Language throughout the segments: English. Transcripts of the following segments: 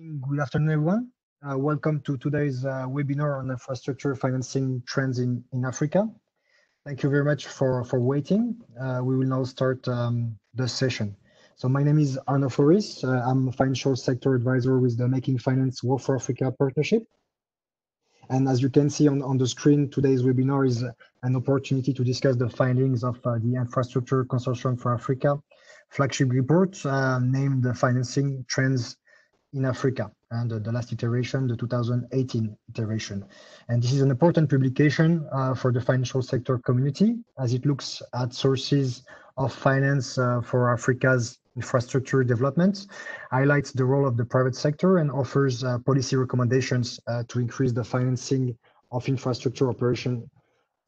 Good afternoon, everyone. Uh, welcome to today's uh, webinar on infrastructure financing trends in, in Africa. Thank you very much for, for waiting. Uh, we will now start um, the session. So my name is Arno Floris. Uh, I'm a financial sector advisor with the Making Finance Work for Africa partnership. And as you can see on, on the screen, today's webinar is an opportunity to discuss the findings of uh, the Infrastructure Consortium for Africa flagship report uh, named Financing Trends in Africa and the last iteration, the 2018 iteration. And this is an important publication uh, for the financial sector community as it looks at sources of finance uh, for Africa's infrastructure development, highlights the role of the private sector and offers uh, policy recommendations uh, to increase the financing of infrastructure operation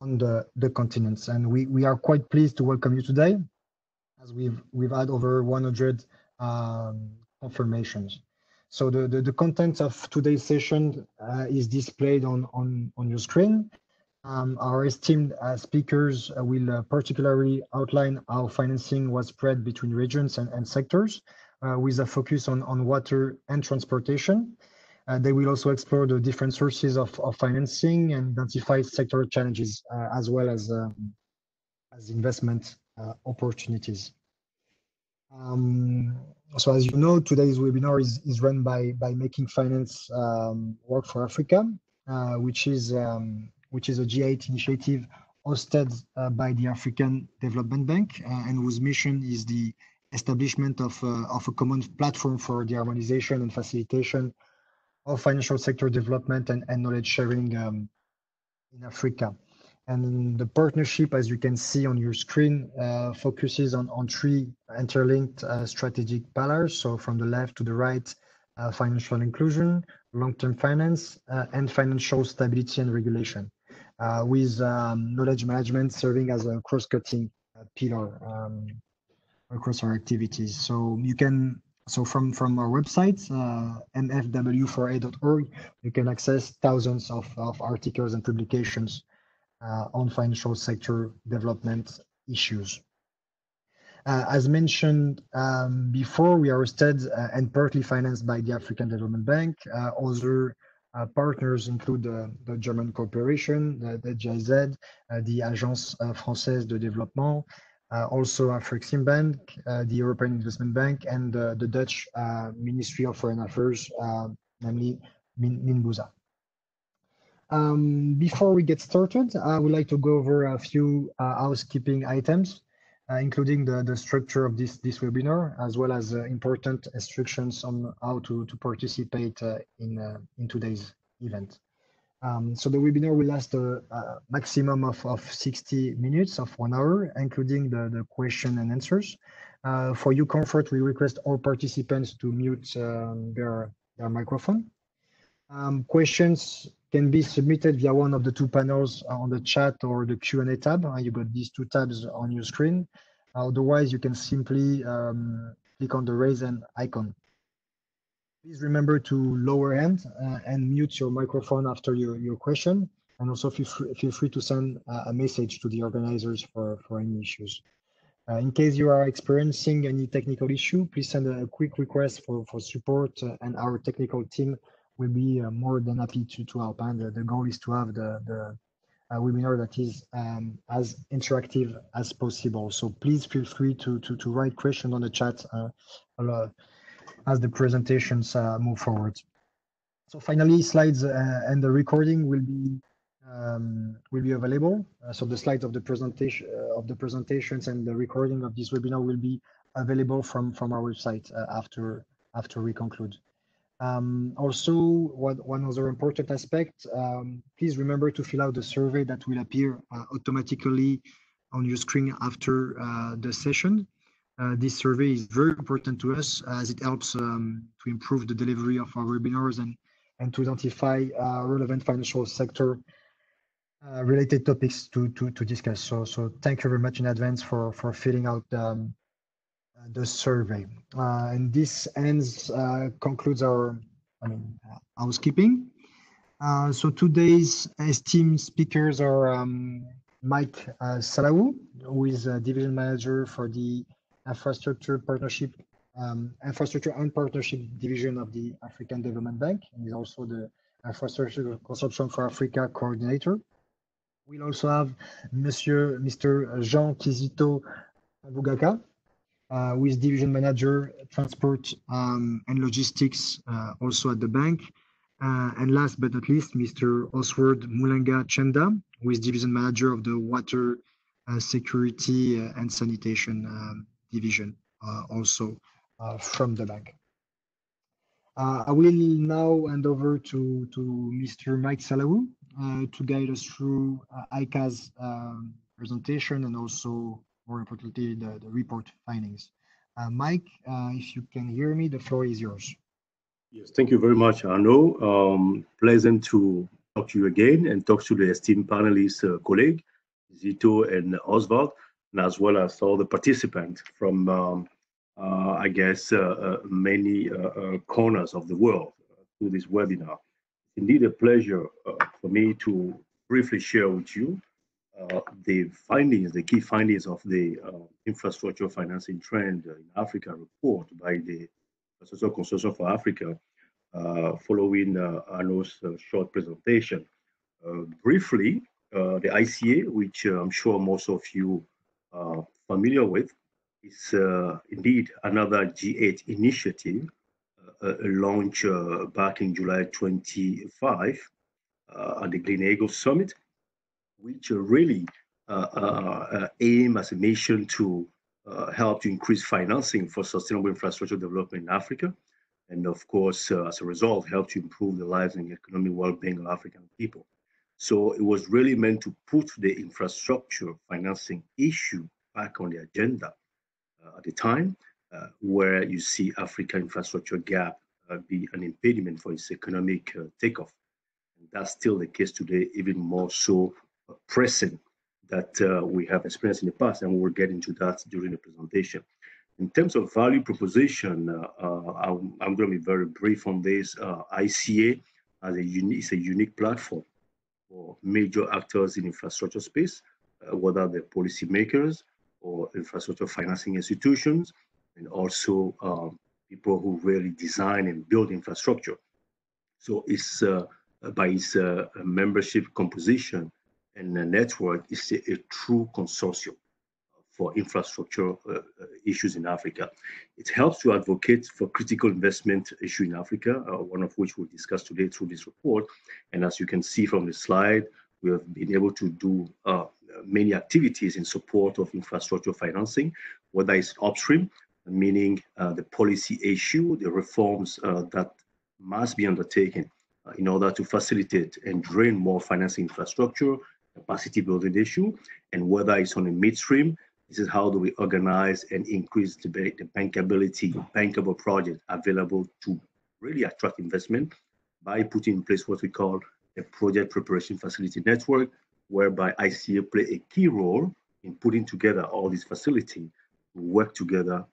on the, the continents. And we, we are quite pleased to welcome you today as we've, we've had over 100 um, confirmations. So the, the, the, content of today's session uh, is displayed on, on, on your screen. Um, our esteemed uh, speakers uh, will uh, particularly outline how financing was spread between regions and, and sectors uh, with a focus on, on water and transportation. Uh, they will also explore the different sources of, of financing and identify sector challenges as well as, um, as investment opportunities. Um, so as you know, today's webinar is, is run by, by Making Finance um, Work for Africa, uh, which is um, which is a G8 initiative hosted uh, by the African Development Bank uh, and whose mission is the establishment of, uh, of a common platform for the harmonization and facilitation of financial sector development and, and knowledge sharing um, in Africa. And the partnership, as you can see on your screen, uh, focuses on, on three interlinked uh, strategic pillars. So from the left to the right, uh, financial inclusion, long-term finance, uh, and financial stability and regulation, uh, with um, knowledge management serving as a cross-cutting uh, pillar um, across our activities. So you can so from, from our website, uh, mfw4a.org, you can access thousands of, of articles and publications on financial sector development issues. Uh, as mentioned um, before, we are hosted uh, and partly financed by the African Development Bank. other partners include the German Cooperation, the, the GIZ, the Agence Française de Développement, uh, also Afreximbank, uh, the European Investment Bank, and uh, the Dutch Ministry of Foreign Affairs, namely Min Minbuza. Um, before we get started, I would like to go over a few uh, housekeeping items, uh, including the, the structure of this, this webinar, as well as uh, important instructions on how to, to participate uh, in, uh, in today's event. Um, so the webinar will last a, a, maximum of, of 60 minutes of one hour, including the, the question and answers. Uh, for your comfort, we request all participants to mute um, their, their microphone. Um, questions can be submitted via one of the two panels on the chat or the Q&A tab. Uh, you got these two tabs on your screen. Otherwise, you can simply um, click on the raise hand icon. Please remember to lower hand uh, and mute your microphone after your, your question. And also feel free, feel free to send uh, a message to the organizers for, for any issues. Uh, in case you are experiencing any technical issue, please send a, quick request for, for support uh, and our technical team will be uh, more than happy to, to help. And the, goal is to have the, the webinar that is um, as interactive as possible. So please feel free to, to, to write questions on the chat uh, as the presentations uh, move forward. So finally, slides uh, and the recording will be um, will be available. Uh, so the slides of the presentation of the presentations and the recording of this webinar will be available from from our website after after we conclude. Um, also, what, one other important aspect, um, please remember to fill out the survey that will appear uh, automatically on your screen after uh, the session. Uh, this survey is very important to us as it helps um, to improve the delivery of our webinars and, and to identify uh, relevant financial sector uh, related topics to, to, to discuss. So, so thank you very much in advance for, for filling out um, the survey. Uh, and this ends, uh, concludes our I mean, housekeeping. Uh, so today's esteemed speakers are um, Mike uh, Salawou, who is a division manager for the infrastructure partnership um, infrastructure and partnership division of the African Development Bank, and is also the Infrastructure Consortium for Africa coordinator. We'll also have Monsieur, Mr. Jean Kizito Kabanguka, uh, is division manager, transport um, and logistics, uh, also at the bank. Uh, and last but not least, Mr. Oswald Mulenga Chanda, who is division manager of the water uh, security uh, and sanitation um, division, uh, also from the bank. I will now hand over to, to Mr. Mike Salawou to guide us through ICA's um, presentation and also, more importantly, the, the report findings. Mike, if you can hear me, the floor is yours. Yes, thank you very much, Arnaud. Um, pleasant to talk to you again and talk to the esteemed panelists, uh, colleague, Zito and Oswald, and as well as all the participants from, um, uh, I guess, uh, uh many uh, uh, corners of the world through this webinar. Indeed, a pleasure for me to briefly share with you Uh, the findings, the key findings of the uh, infrastructure financing trend uh, in Africa report by the Social Consortium for Africa, uh, following uh, Arnaud's uh, short presentation. briefly, the ICA, which I'm sure most of you are familiar with, is indeed another G8 initiative launched back in July 25 at the Gleneagles Summit, which really uh, uh, aim as a nation to uh, help to increase financing for sustainable infrastructure development in Africa. And of course, uh, as a result, help to improve the lives and economic well-being of African people. So it was really meant to put the infrastructure financing issue back on the agenda uh, at the time, uh, where you see Africa infrastructure gap uh, be an impediment for its economic uh, takeoff. And that's still the case today, even more so pressing that uh, we have experienced in the past, and we'll get into that during the presentation. In terms of value proposition, uh, uh, I'm, I'm, going to be very brief on this. Uh, ICA as a unique, is a unique platform for major actors in infrastructure space, uh, whether they're policymakers or infrastructure financing institutions, and also um, people who really design and build infrastructure. So it's uh, by its membership composition, and the network is a, a true consortium for infrastructure uh, uh, issues in Africa. It helps to advocate for critical investment issue in Africa, uh, one of which we'll discuss today through this report. And as you can see from the slide, we have been able to do uh, many activities in support of infrastructure financing, whether it's upstream, meaning uh, the policy issue, the reforms uh, that must be undertaken in order to facilitate and drain more financing infrastructure capacity building issue, and whether it's on a midstream, this is how do we organize and increase the, the bankability, bankable project available to really attract investment by putting in place what we call a project preparation facility network, whereby ICA play a key role in putting together all these facilities to work together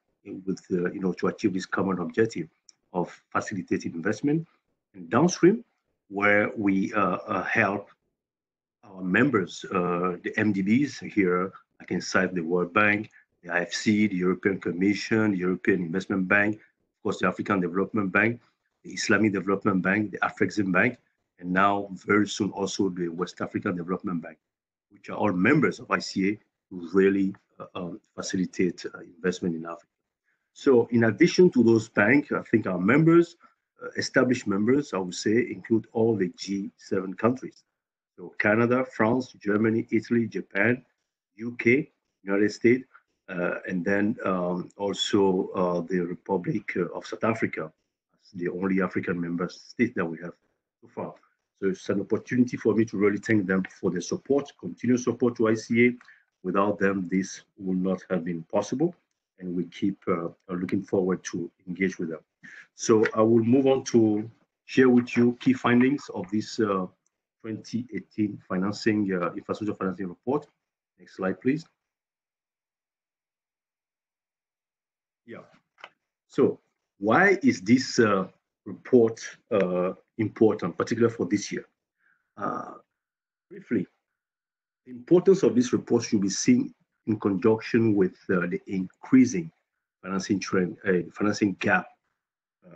with, uh, you know, to achieve this common objective of facilitating investment. And downstream, where we uh, uh, help our members, uh, the MDBs here, I can cite the World Bank, the IFC, the European Commission, the European Investment Bank, of course, the African Development Bank, the Islamic Development Bank, the Afrexim Bank, and now very soon also the West African Development Bank, which are all members of ICA who really uh, um, facilitate uh, investment in Africa. So in addition to those banks, I think our members, uh, established members, I would say, include all the G7 countries. So Canada, France, Germany, Italy, Japan, UK, United States, uh, and then um, also uh, the Republic of South Africa, the only African member state that we have so far. So it's an opportunity for me to really thank them for their support, continued support to ICA. Without them, this would not have been possible, and we keep uh, looking forward to engage with them. So I will move on to share with you key findings of this uh, 2018 financing uh, infrastructure financing report. Next slide, please. Yeah. So why is this uh, report uh, important, particularly for this year? Uh, briefly, the importance of this report should be seen in conjunction with uh, the increasing financing trend, uh, financing gap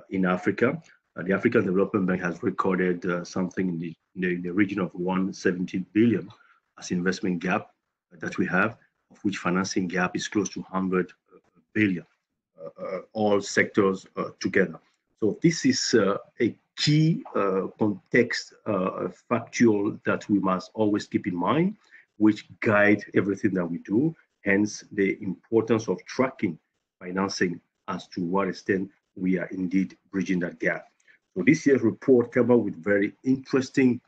in Africa. Uh, the African Development Bank has recorded uh, something in the, in the, in the region of 170 billion as investment gap that we have, of which financing gap is close to 100 billion, all sectors together. So this is a key uh, context uh, factual that we must always keep in mind, which guide everything that we do. Hence, the importance of tracking financing as to what extent we are indeed bridging that gap. So this year's report came up with very interesting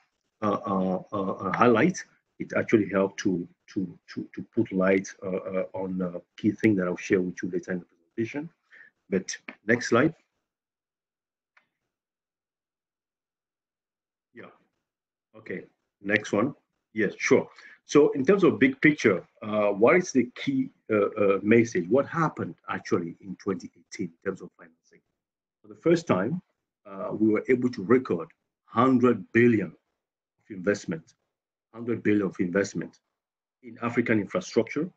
uh, uh, uh highlights. It actually helped to to to, to put light uh, uh, on a key thing that I'll share with you later in the presentation. But next slide. Yeah. Okay, next one. Yes, sure. So in terms of big picture, uh, what is the key uh, uh, message? What happened actually in 2018 in terms of financing? For the first time, uh, we were able to record 100 billion of investment, 100 billion of investment in African infrastructure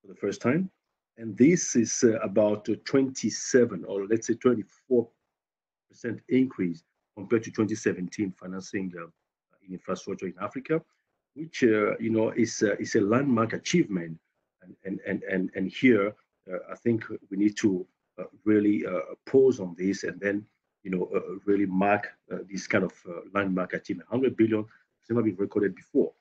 for the first time. And this is uh, about 27 or let's say 24% increase compared to 2017 financing uh, infrastructure in Africa, which uh, you know is uh, is a landmark achievement. And and and and, and here, uh, I think we need to really pause on this and then you know really mark this kind of landmark achievement. 100 billion has never been recorded before.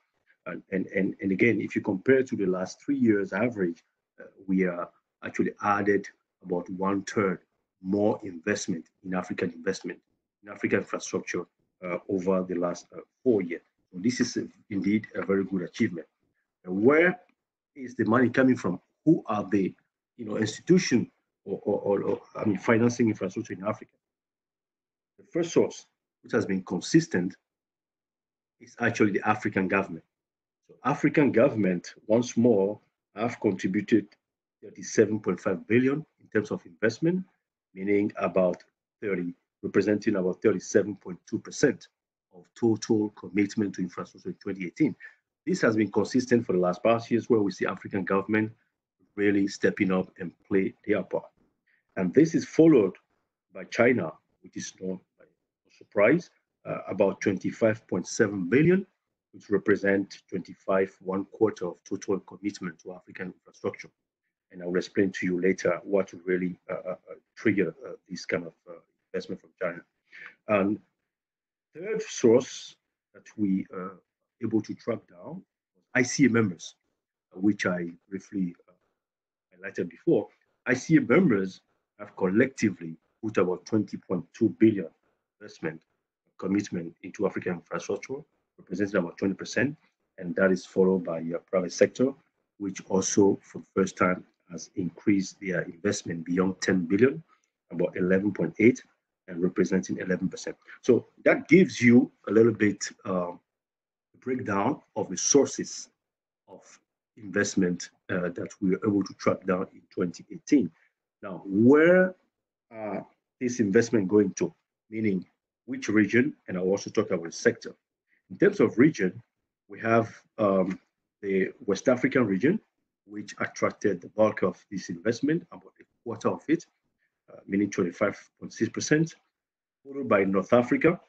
And, and, and, and again, if you compare to the last three years average, uh, we are actually added about one third more investment in African investment in African infrastructure uh, over the last uh, four years. So this is a, indeed a very good achievement. And where is the money coming from? Who are the you know institution or, or, or, I mean financing infrastructure in Africa? First source, which has been consistent, is actually the African government. So African government, once more, have contributed 37.5 billion in terms of investment, meaning about 30 representing about 37.2% of total commitment to infrastructure in 2018. This has been consistent for the last past years where we see African government really stepping up and play their part. And this is followed by China, which is not surprise, uh, about 25.7 billion, which represent 25, one quarter of total commitment to African infrastructure. And I will explain to you later what really uh, uh, trigger uh, this kind of uh, investment from China. And third source that we are uh, able to track down ICA members, which I briefly uh, highlighted before. ICA members have collectively put about 20.2 billion investment commitment into African infrastructure, representing about 20%, and that is followed by your private sector, which also for the first time has increased their investment beyond 10 billion, about 11.8, and representing 11%. So that gives you a little bit um, breakdown of the sources of investment uh, that we were able to track down in 2018. Now, where are this investment going to? Meaning which region, and I'll also talk about sector. In terms of region, we have um, the West African region, which attracted the bulk of this investment, about a quarter of it, uh, meaning 25.6%, followed by North Africa,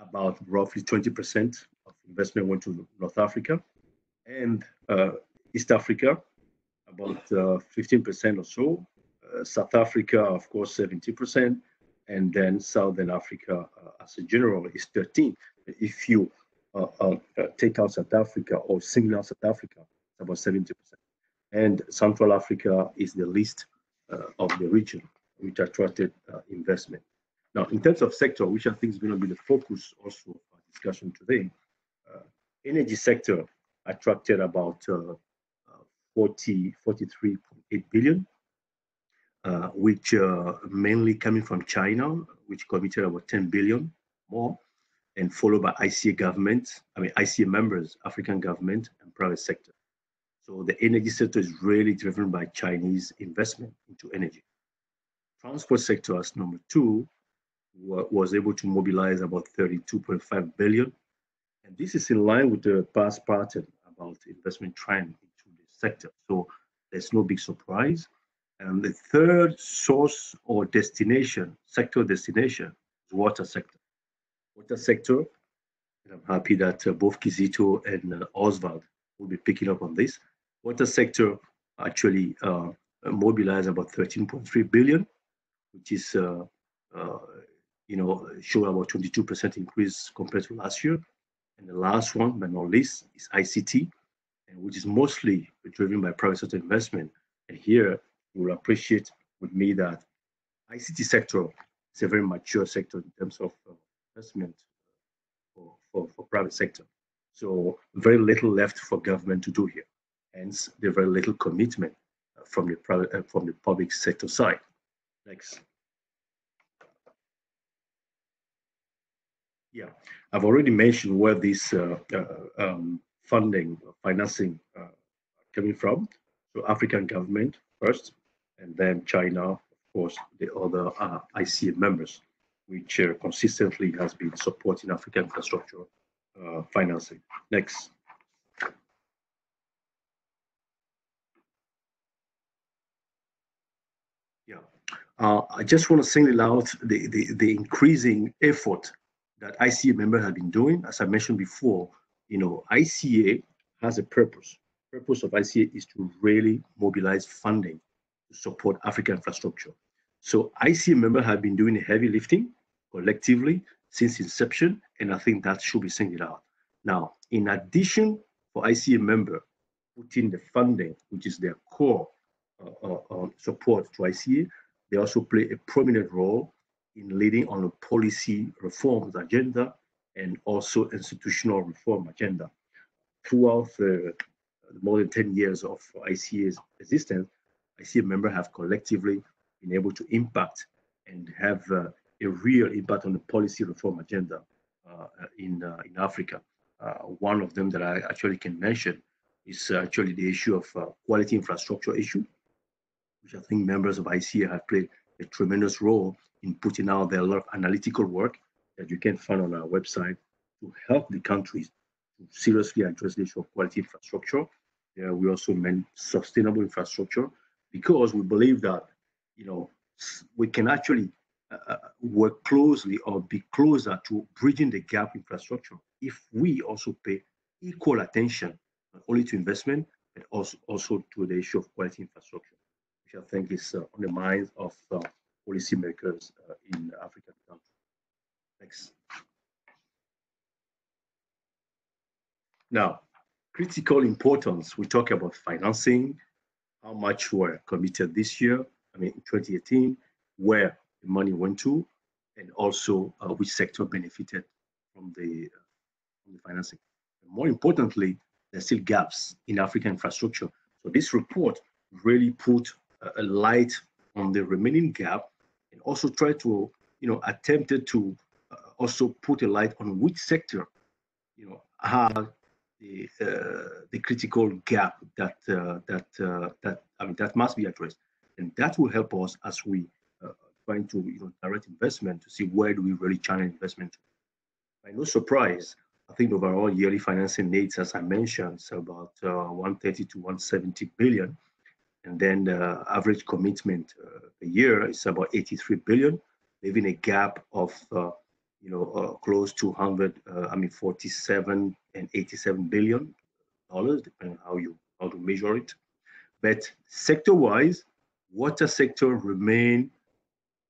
about roughly 20% of investment went to North Africa, and uh, East Africa, about 15% uh, or so. Uh, South Africa, of course, 70%, and then Southern Africa, uh, as a general, is 13. If you take out South Africa or single out South Africa, it's about 70%. And Central Africa is the least of the region which attracted investment. Now, in terms of sector, which I think is going to be the focus also of our discussion today, uh, energy sector attracted about uh, 40, 43.8 billion, uh, which uh, mainly coming from China, which committed about 10 billion more, and followed by ICA government, I mean ICA members, African government, and private sector. So the energy sector is really driven by Chinese investment into energy. Transport sector as number two, was able to mobilize about 32.5 billion. And this is in line with the past pattern about investment trend into the sector. So there's no big surprise. And the third source or destination, sector destination, is water sector. Water sector, and I'm happy that uh, both Kizito and uh, Oswald will be picking up on this. Water sector actually uh, mobilized about 13.3 billion, which is, uh, uh, you know, show about 22% increase compared to last year. And the last one, but not least, is ICT, which is mostly driven by private sector investment. And here will appreciate with me that ICT sector is a very mature sector in terms of uh, investment for, for, for private sector. So very little left for government to do here. Hence, the very little commitment from the private uh, from the public sector side. Next. Yeah, I've already mentioned where this uh, uh, um, funding, financing uh, coming from. So African government first, and then China, of course, the other uh, ICA members, which uh, consistently has been supporting African infrastructure uh, financing. Next. Yeah, uh, I just want to single out the, the, the increasing effort that ICA member have been doing. As I mentioned before, you know, ICA has a purpose. The purpose of ICA is to really mobilize funding support African infrastructure. So ICA member have been doing heavy lifting collectively since inception, and I think that should be singled out. Now, in addition for ICA member putting the funding, which is their core uh, uh, uh, support to ICA, they also play a prominent role in leading on the policy reforms agenda and also institutional reform agenda. Throughout the more than 10 years of ICA's existence, ICA members have collectively been able to impact and have uh, a real impact on the policy reform agenda uh, in, uh, in Africa. Uh, one of them that I actually can mention is actually the issue of uh, quality infrastructure issue, which I think members of ICA have played a tremendous role in putting out their lot of analytical work that you can find on our website to help the countries to seriously address the issue of quality infrastructure. We also meant sustainable infrastructure because we believe that you know we can actually uh, uh, work closely or be closer to bridging the gap infrastructure if we also pay equal attention not only to investment but also also to the issue of quality infrastructure, which I think is uh, on the minds of uh, policymakers uh, in African countries. Next. Now, critical importance. We talk about financing, how much were committed this year, I mean, in 2018, where the money went to, and also uh, which sector benefited from the, uh, from the financing. And more importantly, there's still gaps in African infrastructure. So this report really put a, a light on the remaining gap and also try to, you know, attempted to uh, also put a light on which sector, you know, have the uh, the critical gap that uh, that uh, that I mean that must be addressed, and that will help us as we trying to you know direct investment to see where do we really channel investment. By no surprise, I think overall yearly financing needs, as I mentioned, is about 130 to 170 billion, and then the average commitment a year is about 83 billion, leaving a gap of you know, uh, close to 100, uh, I mean, 47 and 87 billion dollars, depending on how you how to measure it. But sector-wise, water sector remain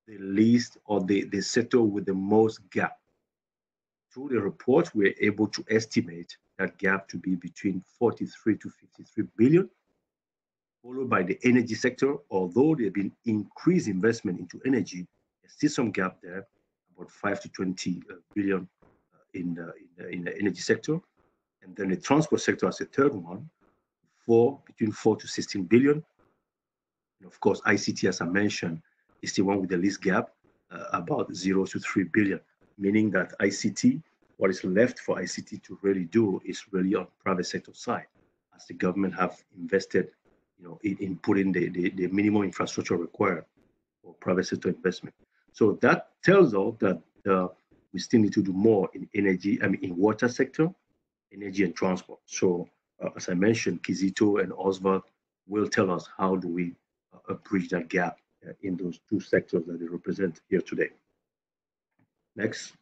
the least or the, the sector with the most gap. Through the report, we're able to estimate that gap to be between 43 to 53 billion, followed by the energy sector. Although there have been increased investment into energy, there's still some gap there about 5 to 20 uh, billion uh, in, the, in, the, in the energy sector. And then the transport sector as a third one, for between 4 to 16 billion. And of course, ICT, as I mentioned, is the one with the least gap, uh, about 0 to 3 billion, meaning that ICT, what is left for ICT to really do is really on private sector side, as the government have invested you know, in, in putting the, the, the minimum infrastructure required for private sector investment. So that tells us that uh, we still need to do more in energy, I mean, in water sector, energy and transport. So uh, as I mentioned, Kizito and Oswald will tell us how do we uh, bridge that gap in those two sectors that they represent here today. Next.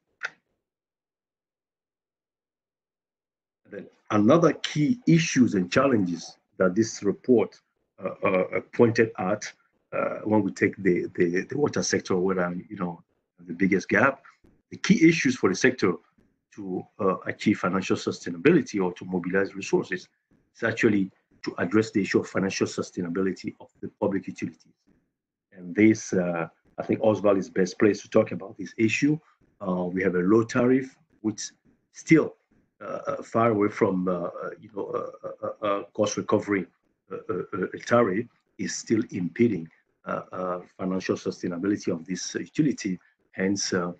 Then another key issues and challenges that this report uh, uh, pointed at uh, when we take the, the, the water sector, where I'm, you know the biggest gap, the key issues for the sector to uh, achieve financial sustainability or to mobilize resources is actually to address the issue of financial sustainability of the public utilities. And this, uh, I think Oswald is best placed to talk about this issue. Uh, we have a low tariff, which still uh, far away from uh, you know cost recovery tariff is still impeding Uh, uh, financial sustainability of this utility, hence uh,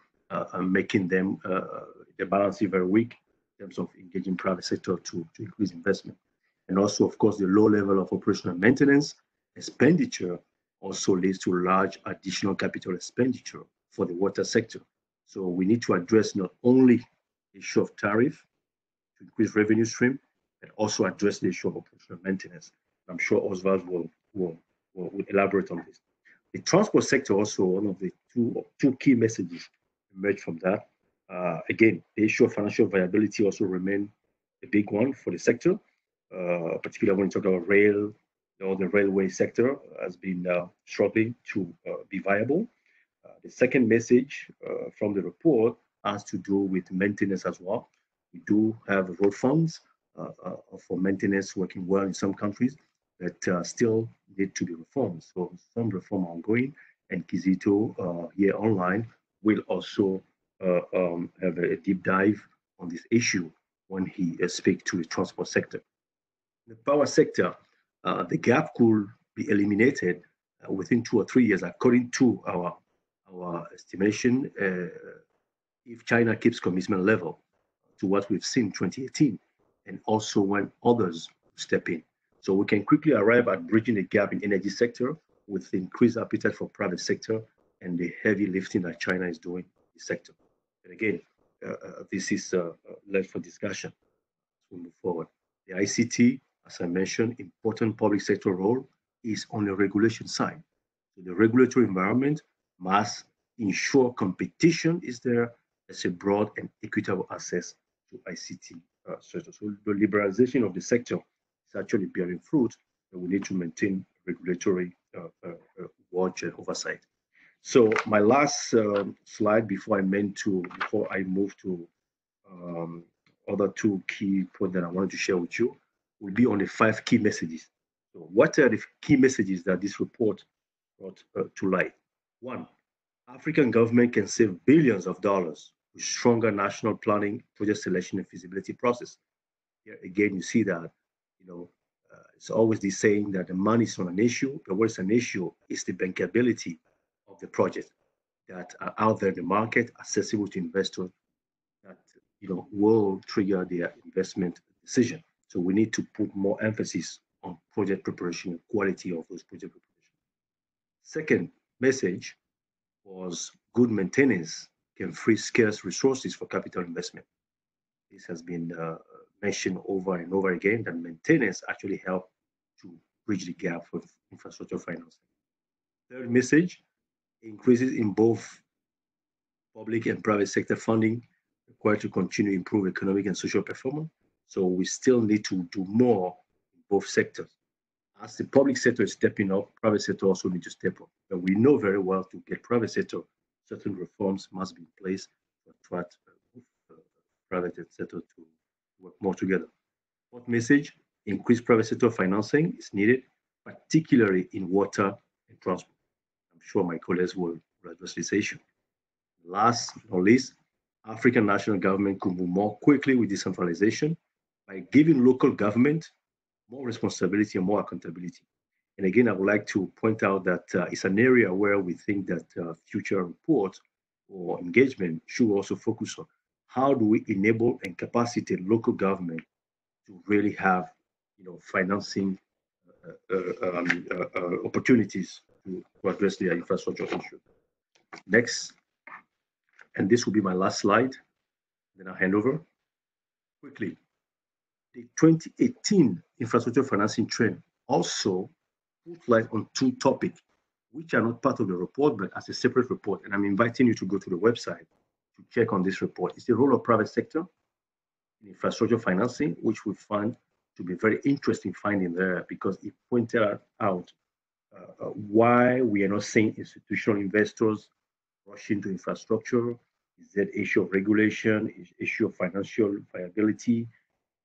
making them the balance very weak in terms of engaging private sector to, to increase investment. And also, of course, the low level of operational maintenance expenditure also leads to large additional capital expenditure for the water sector. So we need to address not only the issue of tariff, to increase revenue stream but also address the issue of operational maintenance. I'm sure Oswald will, will, will, will elaborate on this. The transport sector also one of the two two key messages emerged from that. Uh, again, the issue of financial viability also remain a big one for the sector, uh, particularly when you talk about rail, know, the railway sector has been uh, struggling to uh, be viable. Uh, the second message uh, from the report has to do with maintenance as well. We do have road funds for maintenance working well in some countries that uh, still need to be reformed. So some reform ongoing, and Kizito here online will also um, have a deep dive on this issue when he uh, speaks to the transport sector. The power sector, uh, the gap could be eliminated uh, within two or three years, according to our our estimation. if China keeps commitment level, to what we've seen in 2018, and also when others step in. So we can quickly arrive at bridging the gap in energy sector with increased appetite for private sector and the heavy lifting that China is doing in the sector. And again, uh, uh, this is uh, uh left for discussion as we move forward. The ICT, as I mentioned, important public sector role is on the regulation side. So the regulatory environment must ensure competition is there as a broad and equitable access to ICT uh, sector. So the liberalization of the sector is actually bearing fruit, and we need to maintain regulatory uh, uh, uh watch and oversight. So my last um, slide before I meant to before I move to um, other two key points that I wanted to share with you will be on the five key messages. So what are the key messages that this report brought uh, to light? One, African government can save billions of dollars with stronger national planning, project selection, and feasibility process. Here again, you see that, you know, uh, it's always the saying that the money is not an issue, but what's an issue is the bankability of the project that are out there in the market, accessible to investors that, you know, will trigger their investment decision. So we need to put more emphasis on project preparation and quality of those project preparation. Second message was good maintenance can free scarce resources for capital investment. This has been uh, mentioned over and over again that maintenance actually help to bridge the gap with infrastructure financing. Third message, increases in both public and private sector funding required to continue to improve economic and social performance. So we still need to do more in both sectors. As the public sector is stepping up, private sector also need to step up. But we know very well to get private sector certain reforms must be in place to attract uh, private sector to work more together. What message? Increased private sector financing is needed, particularly in water and transport. I'm sure my colleagues will address this issue. Last but not least, African national government could move more quickly with decentralization by giving local government more responsibility and more accountability. And again, I would like to point out that uh, it's an area where we think that uh, future reports or engagement should also focus on how do we enable and capacitate local government to really have, you know, financing uh, uh um, uh, uh, opportunities to, to address their infrastructure issue. Next, and this will be my last slide. Then I'll hand over quickly. The 2018 infrastructure financing trend also put light on two topics, which are not part of the report, but as a separate report. And I'm inviting you to go to the website to check on this report. It's the role of private sector in infrastructure financing, which we find to be very interesting finding there because it pointed out uh, why we are not seeing institutional investors rush into infrastructure. Is that issue of regulation, is issue of financial viability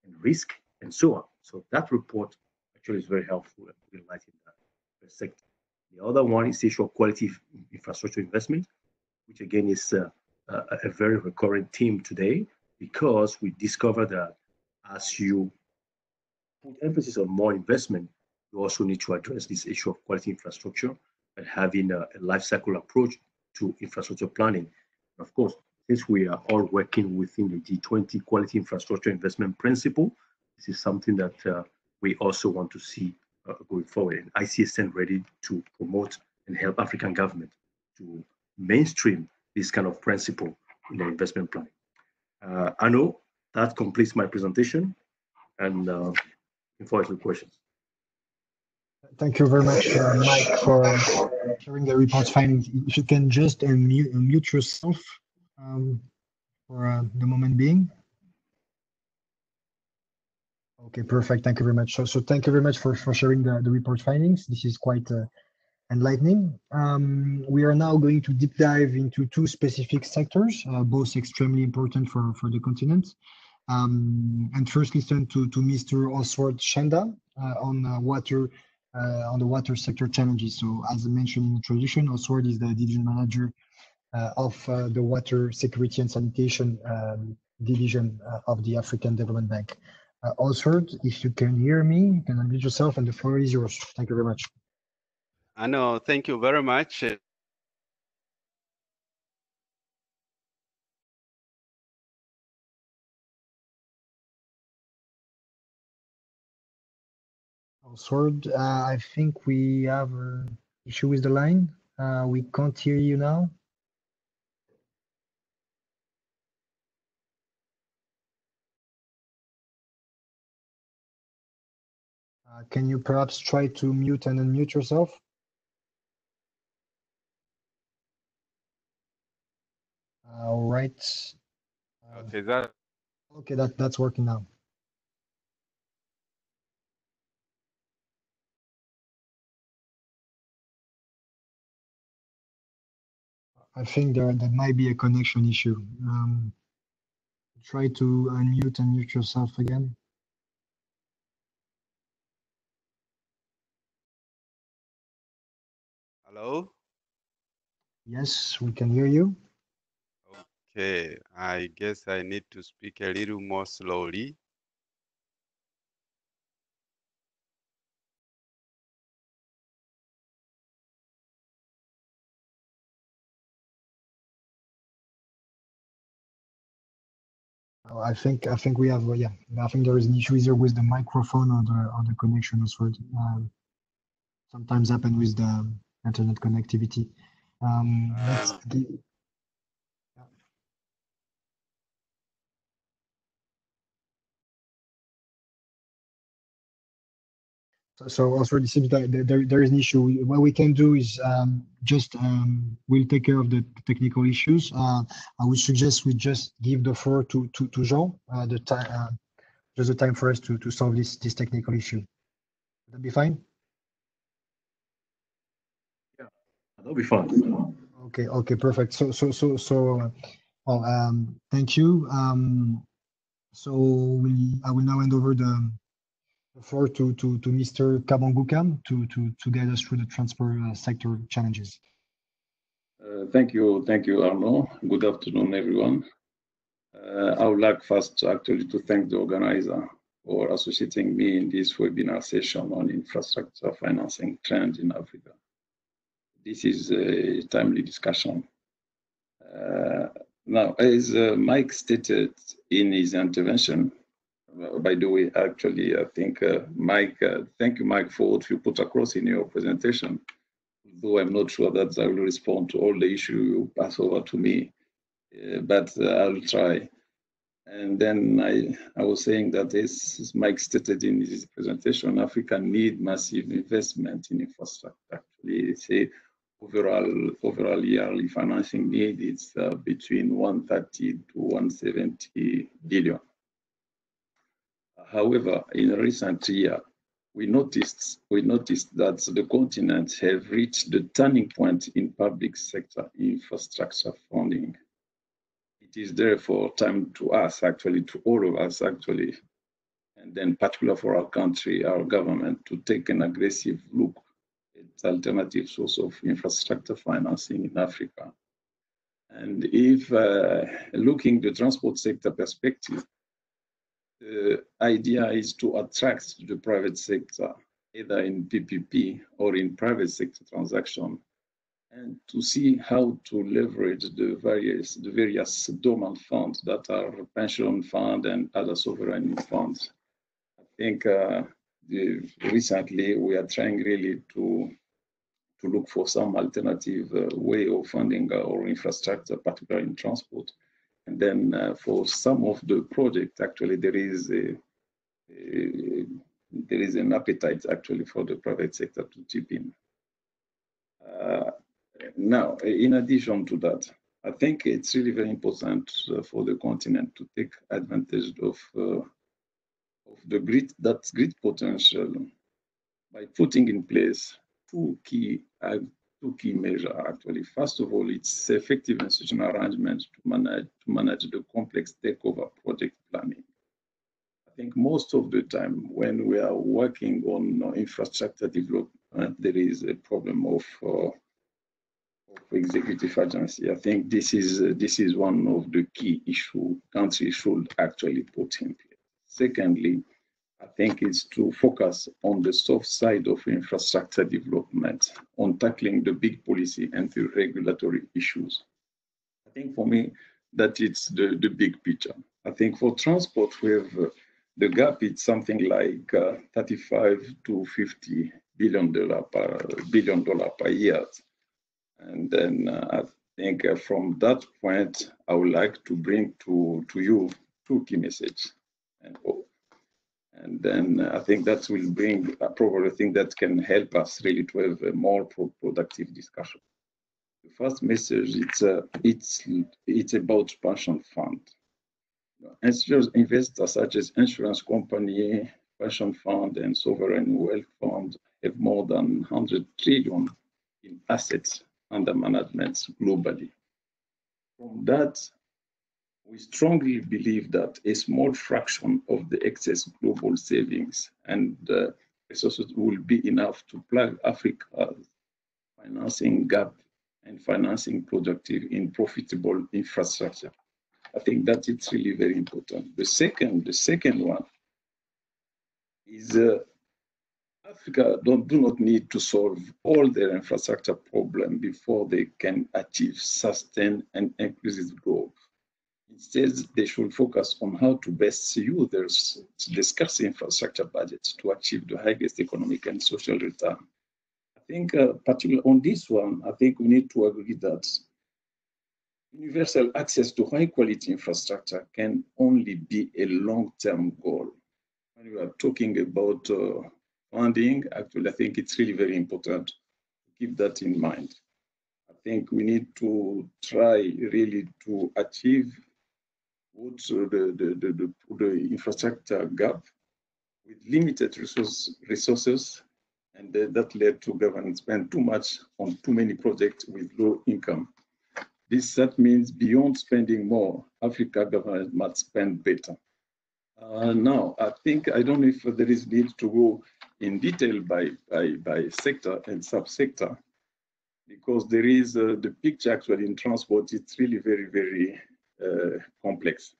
and risk, and so on. So that report actually is very helpful in highlighting that sector. The other one is the issue of quality infrastructure investment, which again is uh, a, very recurrent theme today because we discover that as you put emphasis on more investment, you also need to address this issue of quality infrastructure and having a, a life cycle approach to infrastructure planning. Of course, since we are all working within the G20 quality infrastructure investment principle, this is something that uh, we also want to see uh, going forward. And ICSN ready to promote and help African government to mainstream this kind of principle in the investment plan. Uh, I know that completes my presentation and uh, forward to questions. Thank you very much, uh, Mike, for sharing the report's findings. If you can just unmute, unmute yourself um, for uh, the moment being. Okay, perfect. Thank you very much. So, so thank you very much for, for sharing the, the report findings. This is quite uh, enlightening. Um, we are now going to deep dive into two specific sectors, uh, both extremely important for, for the continent. Um, and first listen to, to Mr. Oswald Chanda uh, on uh, water uh, on the water sector challenges. So as I mentioned in the introduction, Oswald is the division manager uh, of uh, the water security and sanitation um, division of the African Development Bank. Oswald, if you can hear me, you can unmute yourself and the floor is yours. Thank you very much. I know. Thank you very much. Oswald, uh, I think we have an issue with the line. Uh, we can't hear you now. Uh, can you perhaps try to mute and unmute yourself? All right. Okay, that. Okay, that that's working now. I think there there might be a connection issue. Um, try to unmute and mute yourself again. Hello? Yes, we can hear you. Okay, I guess I need to speak a little more slowly. I think I think we have yeah I think there is an issue either with the microphone or the or the connection as well. Um, sometimes happen with the internet connectivity. Um, Uh, So, so also it seems that there, there is an issue. What we can do is um, just um, we'll take care of the technical issues. Uh, I would suggest we just give the floor to to, to Jean. Uh, the time, uh, just the time for us to to solve this this technical issue. Would that be fine? Yeah, that'll be fine. Okay. Okay. Perfect. So so so so. Uh, well, um, thank you. Um, so we I will now hand over the floor to, to, to Mr. Kabanguka to, to, to get us through the transport uh, sector challenges. Uh, thank you, thank you, Arno. Good afternoon, everyone. Uh, I would like first actually to thank the organizer for associating me in this webinar session on infrastructure financing trends in Africa. This is a timely discussion. Uh, now, as uh, Mike stated in his intervention, by the way, actually, I think uh, Mike, uh, thank you, Mike, for what you put across in your presentation. Though I'm not sure that I will respond to all the issue you pass over to me, uh, but uh, I'll try. And then I, I was saying that as Mike stated in his presentation, Africa need massive investment in infrastructure. Actually, say overall overall yearly financing need is uh, between 130 to 170 billion. However, in recent year, we noticed we noticed that the continent have reached the turning point in public sector infrastructure funding. It is therefore time to us, actually, to all of us, actually, and then particular for our country, our government, to take an aggressive look at alternative source of infrastructure financing in Africa. And if uh, looking the transport sector perspective, the idea is to attract the private sector, either in PPP or in private sector transaction, and to see how to leverage the various the various dormant funds that are pension fund and other sovereign funds. I think uh, the, recently we are trying really to to look for some alternative uh, way of funding our infrastructure, particularly in transport. And then uh, for some of the projects, actually, there is a, a, there is an appetite actually for the private sector to chip in. Uh, now, in addition to that, I think it's really very important uh, for the continent to take advantage of uh, of the grid that grid potential by putting in place two key two key measures actually. First of all, it's effective institutional arrangement to manage to manage the complex takeover project planning. I think most of the time when we are working on infrastructure development, there is a problem of, uh, of executive agency. I think this is uh, this is one of the key issue countries should actually put in place. Secondly, I think is to focus on the soft side of infrastructure development, on tackling the big policy and the regulatory issues. I think for me, that it's the, the big picture. I think for transport, we have uh, the gap is something like uh, 35 to 50 billion dollar per billion dollar per year. And then uh, I think uh, from that point, I would like to bring to, to you two key messages. And and then I think that will bring a probably thing that can help us really to have a more pro productive discussion. The first message it's uh, it's it's about pension fund. Insurance investors such as insurance company, pension fund, and sovereign wealth fund have more than 100 trillion in assets under management globally. From that, we strongly believe that a small fraction of the excess global savings and uh, resources will be enough to plug Africa's financing gap and financing productive in profitable infrastructure. I think that it's really very important. The second, the second one is uh, Africa don't, do not need to solve all their infrastructure problem before they can achieve sustained and inclusive growth. Instead, they should focus on how to best use their scarce infrastructure budgets to achieve the highest economic and social return. I think, uh, particularly on this one, I think we need to agree that universal access to high quality infrastructure can only be a long-term goal. When we are talking about uh, funding, actually, I think it's really very important to keep that in mind. I think we need to try really to achieve what the, the, the, the, the infrastructure gap with limited resource, resources, and that led to government spend too much on too many projects with low income. This that means beyond spending more, Africa government must spend better. Uh, now, I think I don't know if there is need to go in detail by by, by sector and subsector, because there is uh, the picture actually in transport. It's really very very uh, complex.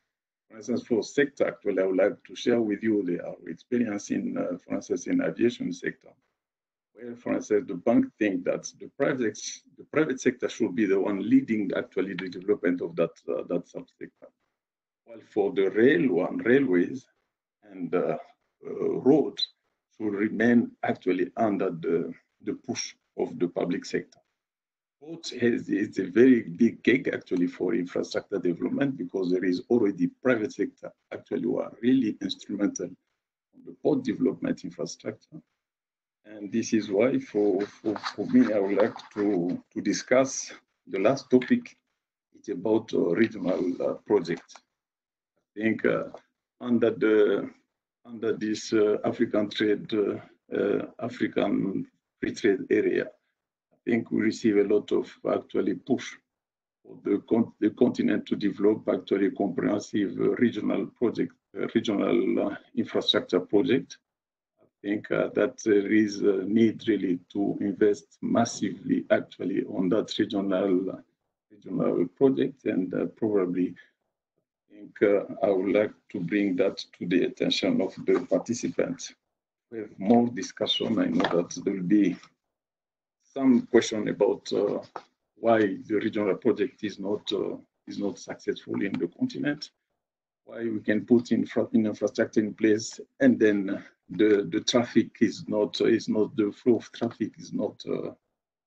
For instance, for sector, actually, I would like to share with you the, our experience in, uh, for instance, in aviation sector, where, for instance, the bank think that the private the private sector should be the one leading actually the development of that uh, that subsector. While for the rail one, railways and uh, uh, roads should remain actually under the the push of the public sector. Port has it's a very big cake actually for infrastructure development because there is already private sector actually who are really instrumental on the port development infrastructure. And this is why for, for, for me, I would like to, to discuss the last topic. It's about uh, regional uh, projects. I think uh, under the under this uh, African trade, uh, uh, African free trade area, think we receive a lot of actually push for the, con the continent to develop actually comprehensive regional project, regional infrastructure project I think uh, that there is a need really to invest massively actually on that regional regional project and uh, probably uh, I would like to bring that to the attention of the participants. We have more discussion. I know that there will be some question about uh, why the regional project is not uh, is not successful in the continent, why we can put in, in infrastructure in place and then the the traffic is not is not the flow of traffic is not uh,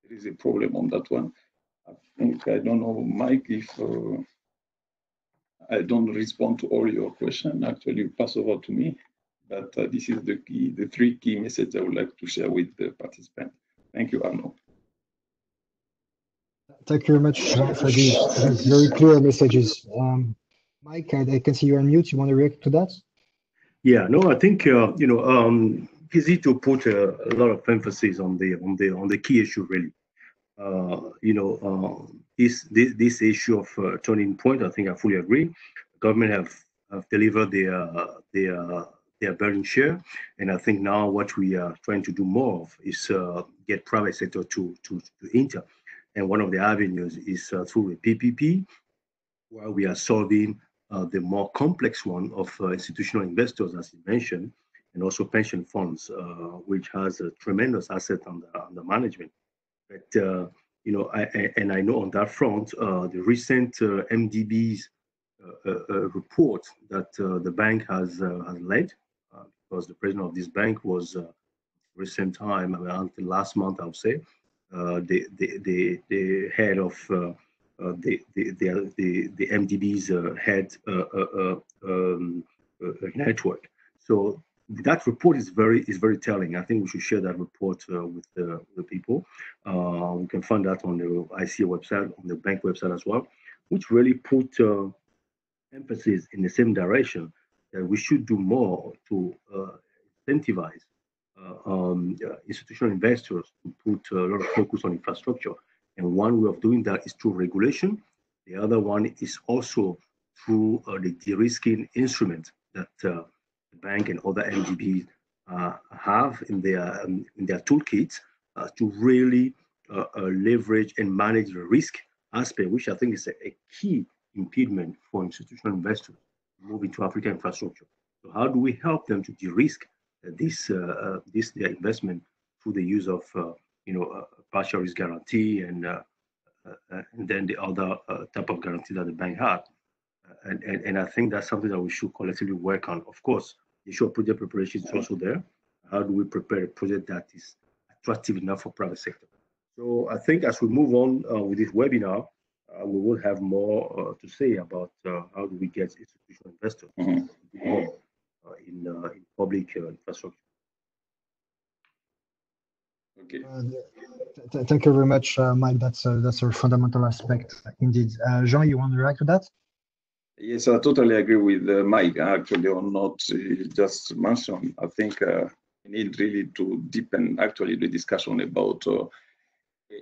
there is a problem on that one. I think I don't know, Mike, if uh, I don't respond to all your question, actually you pass over to me. But uh, this is the key, the three key messages I would like to share with the participant. Thank you, Arno. Thank you very much for these very clear messages. Um, Mike, I, I, can see you're on mute. You want to react to that? Yeah, no, I think uh, you know um, to put a, a, lot of emphasis on the on the on the key issue really. Uh, you know, uh, this, this this issue of uh, turning point. I think I fully agree. The government have have delivered their their their burning share, and I think now what we are trying to do more of is uh, get private sector to to to enter. And one of the avenues is uh, through a PPP, where we are solving uh, the more complex one of uh, institutional investors, as you mentioned, and also pension funds, uh, which has a tremendous asset under, under management. But, you know, I, and I know on that front, the recent MDB's report that the bank has, has led, because the president of this bank was recent time, until last month, I would say, uh, the, the, the, the head of uh, uh, the, the, the, the, the MDB's uh, head uh, um, network. So that report is very is very telling. I think we should share that report uh, with the, the people. Uh, we can find that on the ICA website, on the bank website as well, which really put uh, emphasis in the same direction that we should do more to incentivize um, institutional investors to put a lot of focus on infrastructure and one way of doing that is through regulation. The other one is also through uh, the de-risking instrument that uh, the bank and other MDBs uh, have in their um, in their toolkits uh, to really uh, uh, leverage and manage the risk aspect, which I think is a, a key impediment for institutional investors moving into African infrastructure. So how do we help them to de-risk this this their investment through the use of you know partial risk guarantee and uh, uh, and then the other uh, type of guarantee that the bank had. And, and, and I think that's something that we should collectively work on. Of course, the issue of project preparation is also there. How do we prepare a project that is attractive enough for private sector? So I think as we move on uh, with this webinar, uh, we will have more uh, to say about how do we get institutional investors mm -hmm. in, in public infrastructure. Okay. Uh, th thank you very much, uh, Mike. That's a, that's a fundamental aspect indeed. Uh, Jean, you want to react to that? Yes, I totally agree with uh, Mike. Actually, or not uh, just mentioned. I think uh, we need really to deepen actually the discussion about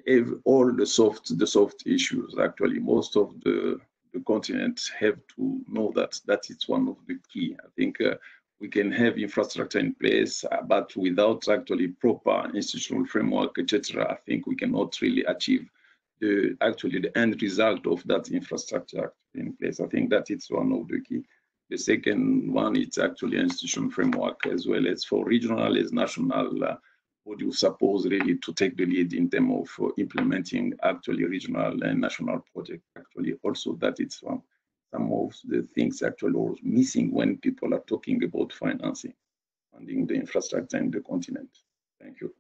uh, all the soft the soft issues. Actually, most of the the continent have to know that that is one of the key. I think we can have infrastructure in place, uh, but without actually proper institutional framework, etc., I think we cannot really achieve the actually the end result of that infrastructure in place. I think that it's one of the key. The second one is actually institutional framework as well as for regional as national. Uh, would you suppose really to take the lead in terms of uh, implementing actually regional and national projects? Actually, also that it's one some of the things actually are missing when people are talking about financing, funding the infrastructure in the continent. Thank you.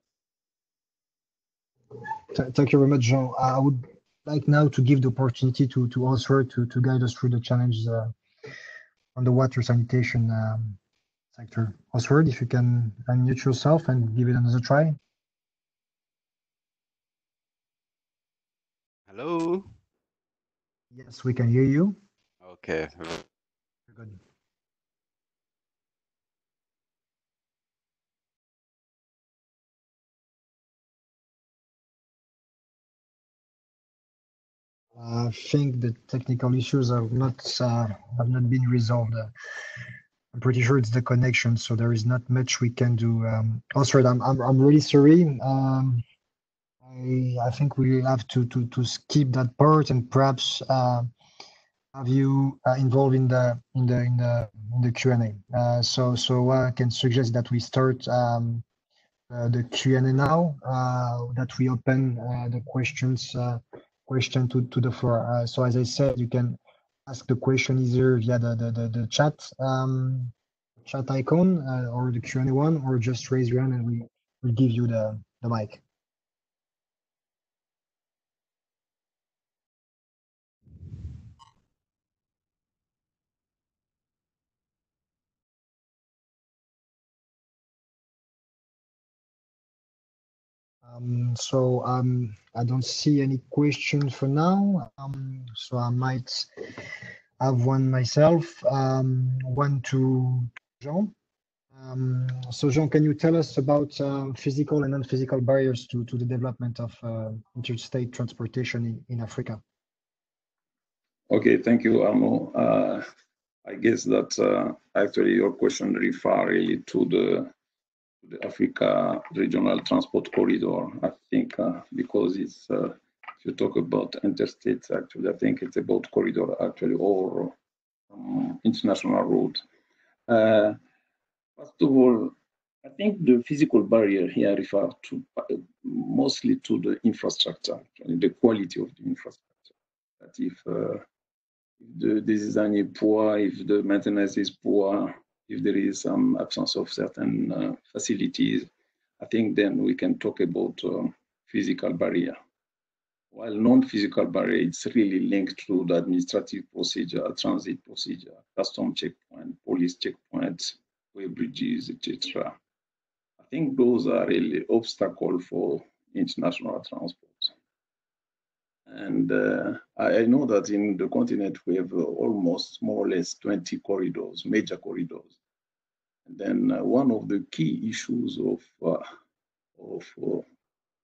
thank you very much, Jean. I would like now to give the opportunity to to Oswald to to guide us through the challenges uh, on the water sanitation um, sector. Oswald, if you can unmute yourself and give it another try. Hello. Yes, we can hear you. Okay. Good. I think the technical issues have not uh, have not been resolved. I'm pretty sure it's the connection, so there is not much we can do. Um, I'm, I'm I'm really sorry. Um, I I think we have to to to skip that part and perhaps uh, have you uh, involved in the in the in the in the Q and A. Uh, so so I can suggest that we start um, uh, the Q and A now. Uh, that we open uh, the questions question to, to the floor. So as I said, you can ask the question either via the, the, the, the chat um, chat icon uh, or the Q&A one, or just raise your hand and we will give you the, the mic. Um, so um, I don't see any questions for now. Um, so I might have one myself. Um, one to Jean. Um, so Jean, can you tell us about um, physical and non-physical barriers to, to the development of uh, interstate transportation in, in Africa? Okay, thank you, Arno. Uh, I guess that uh, actually your question refers really to the the Africa Regional Transport Corridor. I think uh, because it's, uh, if you talk about interstate, actually, I think it's about corridor actually or um, international road. Uh, first of all, I think the physical barrier here refers to uh, mostly to the infrastructure, the quality of the infrastructure. That if, uh, if the design is poor, if the maintenance is poor, if there is some absence of certain uh, facilities, I think then we can talk about uh, physical barrier. While non-physical barrier, it's really linked to the administrative procedure, transit procedure, custom checkpoint, police checkpoints, weighbridges, etc. I think those are really obstacle for international transport. And uh, I know that in the continent we have almost more or less 20 corridors, major corridors. And then uh, one of the key issues of uh, of, uh,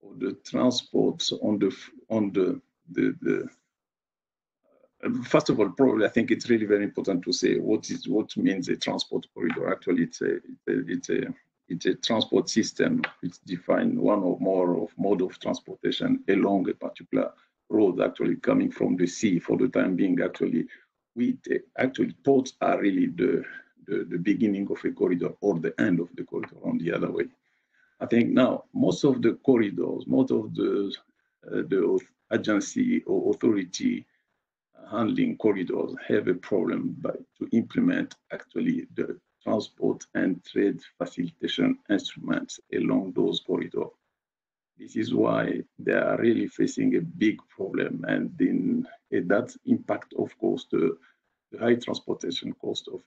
of the transports on the on the the, the uh, first of all, probably I think it's really very important to say what is what means a transport corridor. Actually, it's a it's a it's a transport system which defines one or more of mode of transportation along a particular road. Actually, coming from the sea for the time being. Actually, we actually ports are really the the, the beginning of a corridor or the end of the corridor on the other way. I think now most of the corridors, most of the uh, the agency or authority handling corridors have a problem by to implement actually the transport and trade facilitation instruments along those corridors. This is why they are really facing a big problem, and in that impact, of course, the, the high transportation cost of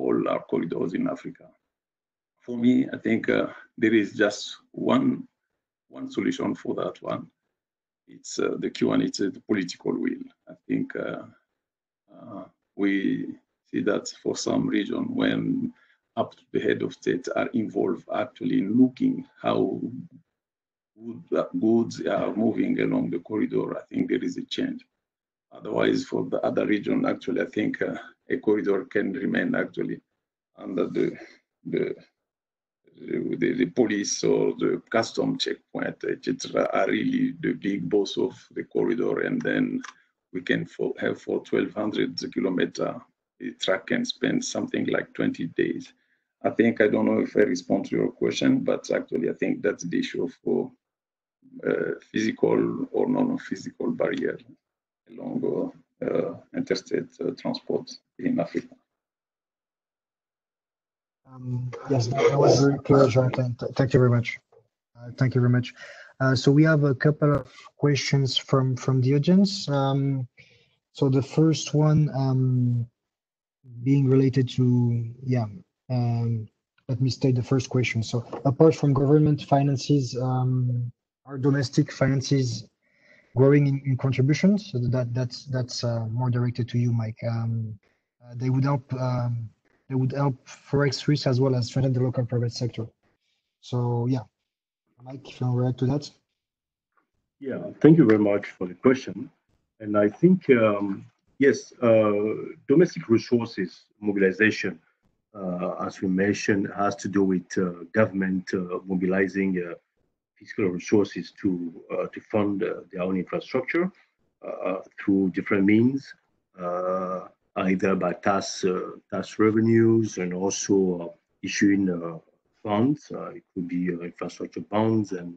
all our corridors in Africa. For me, I think uh, there is just one one solution for that one. It's uh, the Q and it's uh, the political will. I think uh, uh, we see that for some region when up to the head of state are involved actually in looking how goods are moving along the corridor, I think there is a change. Otherwise, for the other region, actually, I think uh, a corridor can remain actually under the the the, the police or the custom checkpoint, etc., are really the big boss of the corridor, and then we can for, have for 1,200 kilometer, the truck can spend something like 20 days. I think I don't know if I respond to your question, but actually I think that's the issue for uh, physical or non-physical barrier along uh, interstate uh, transport in Africa. Um, yes, that was very clear, Jonathan. Thank you very much. Uh, thank you very much. Uh, so we have a couple of questions from from the audience. Um, so the first one um, being related to yeah. Um, let me state the first question. So apart from government finances, um, are domestic finances growing in, in contributions? So that that's that's uh, more directed to you, Mike. Um, uh, they would help. Um, they would help forex risk as well as strengthen the local private sector. So yeah, Mike, if you want to react to that. Yeah, thank you very much for the question. And I think um, yes, uh, domestic resources mobilization, uh, as we mentioned, has to do with uh, government uh, mobilizing fiscal resources to uh, to fund their own infrastructure through different means either by tax uh, tax revenues and also uh, issuing uh, funds. it could be infrastructure bonds and,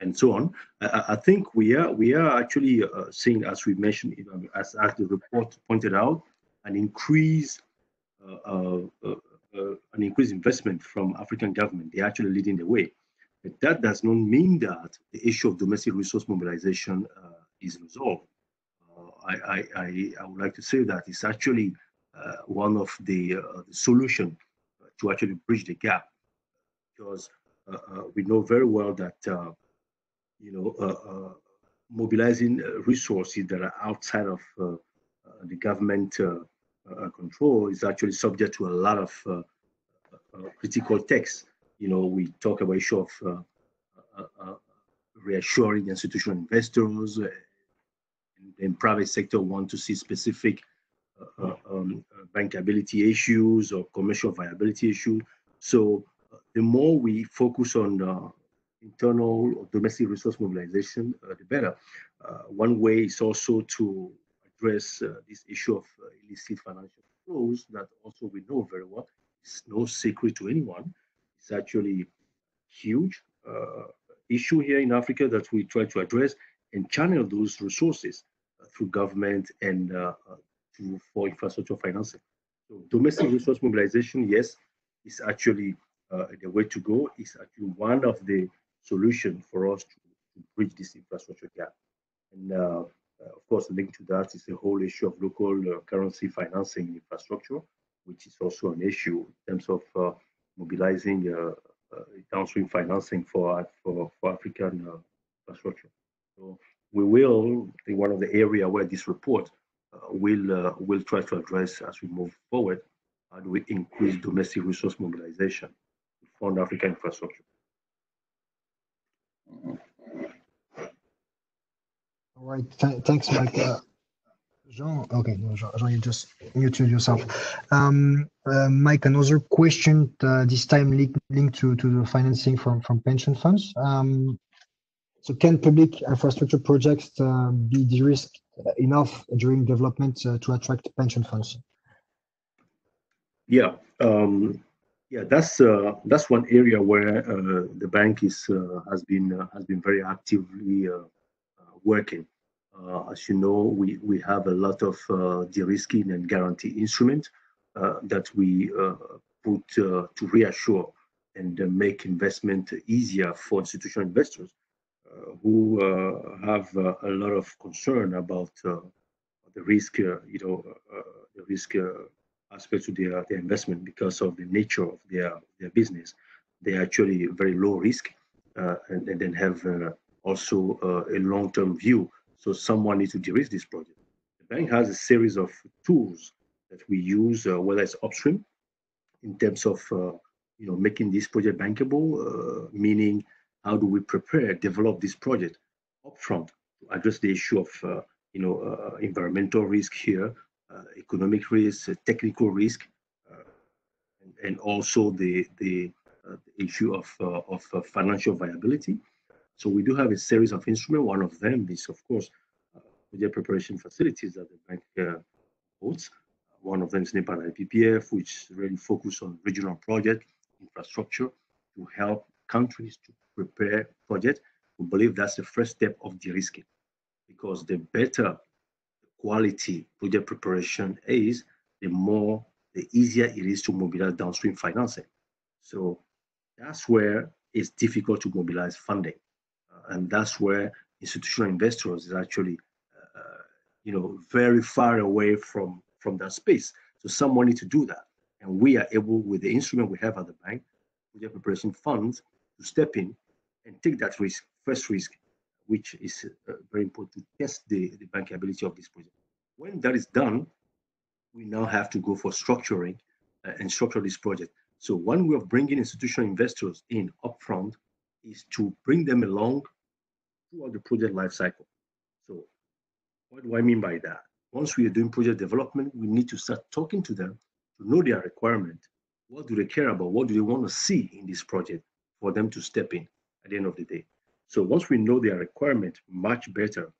and, so on. I, I, think we are we are actually seeing, as we mentioned, as, as the report pointed out, an increase uh, an increased investment from African government. They're actually leading the way. But that does not mean that the issue of domestic resource mobilization uh, is resolved. I, I, I, would like to say that it's actually uh, one of the, uh, the solution to actually bridge the gap because uh, uh, we know very well that uh, you know mobilizing resources that are outside of the government control is actually subject to a lot of critical text. You know, we talk about issue of reassuring institutional investors, in private sector want to see specific uh, uh um, uh, bankability issues or commercial viability issues. So uh, the more we focus on uh, internal or domestic resource mobilization, uh, the better. one way is also to address this issue of illicit financial flows that also we know very well. It's no secret to anyone. It's actually huge issue here in Africa that we try to address and channel those resources through government and uh, uh, to, for infrastructure financing. So domestic resource mobilization, yes, is actually uh, the way to go. It's actually one of the solutions for us to, to bridge this infrastructure gap. And uh, of course, linked to that is the whole issue of local uh, currency financing infrastructure, which is also an issue in terms of uh, mobilizing downstream financing for, for, for African infrastructure. So we will be one of the area where this report uh, will uh, will try to address as we move forward. How do we increase domestic resource mobilization to fund African infrastructure? All right, Th thanks, Mike. Uh, Jean, okay, no, Jean, Jean, you just muted yourself. Um, uh, Mike, another question, uh, this time linked link to, to the financing from, from pension funds. Um, so can public infrastructure projects uh, be de-risked enough during development uh, to attract pension funds? Yeah, um, yeah, that's uh, that's one area where uh, the bank is has been has been very actively working. Uh, as you know, we we have a lot of uh, de-risking and guarantee instruments uh, that we put to reassure and make investment easier for institutional investors who uh, have uh, a lot of concern about uh, the risk, you know, the risk aspects of their, their investment because of the nature of their, their business. They're actually very low risk and, and, then have also a long-term view. So someone needs to de-risk this project. The bank has a series of tools that we use, uh, whether it's upstream in terms of uh, you know making this project bankable, uh, meaning how do we prepare, develop this project upfront to address the issue of uh, you know uh, environmental risk here, uh, economic risk, technical risk, and, and, also the the, the issue of of financial viability. So we do have a series of instruments. One of them is, of course, uh, project preparation facilities that the bank uh, holds. One of them is NEPAD IPPF, which really focus on regional project infrastructure to help countries to prepare projects, we believe that's the first step of de-risking because the better quality project preparation is, the more, the easier it is to mobilize downstream financing. So that's where it's difficult to mobilize funding. And that's where institutional investors is actually, uh, you know, very far away from from that space. So someone need to do that, and we are able with the instrument we have at the bank, we project preparation funds, to step in and take that risk, first risk, which is uh, very important to test the, the bankability of this project. When that is done, we now have to go for structuring uh, and structure this project. So one way of bringing institutional investors in upfront is to bring them along throughout the project life cycle. So what do I mean by that? Once we are doing project development, we need to start talking to them to know their requirement. What do they care about? What do they want to see in this project for them to step in at the end of the day? So once we know their requirement much better,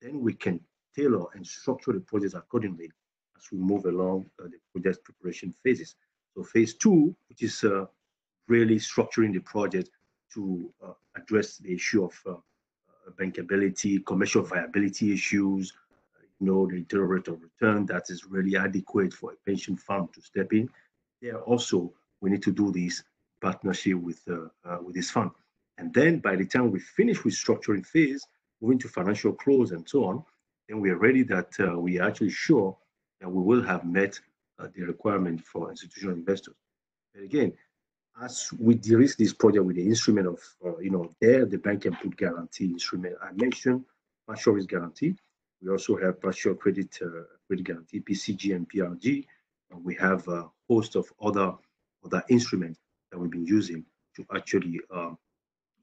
then we can tailor and structure the projects accordingly as we move along uh, the project preparation phases. So phase two, which is uh, really structuring the project to uh, address the issue of uh, bankability, commercial viability issues, uh, you know, the internal rate of return that is really adequate for a pension fund to step in. There also, we need to do this partnership with, with this fund. And then by the time we finish with structuring phase, moving to financial close and so on, then we are ready that uh, we are actually sure that we will have met uh, the requirement for institutional investors. But again, as we de-risk this project with the instrument of, uh, you know, there the bank can put guarantee instrument. I mentioned partial risk guarantee. We also have partial credit uh, credit guarantee, PCG and PRG. And we have a host of other other instruments that we've been using to actually um,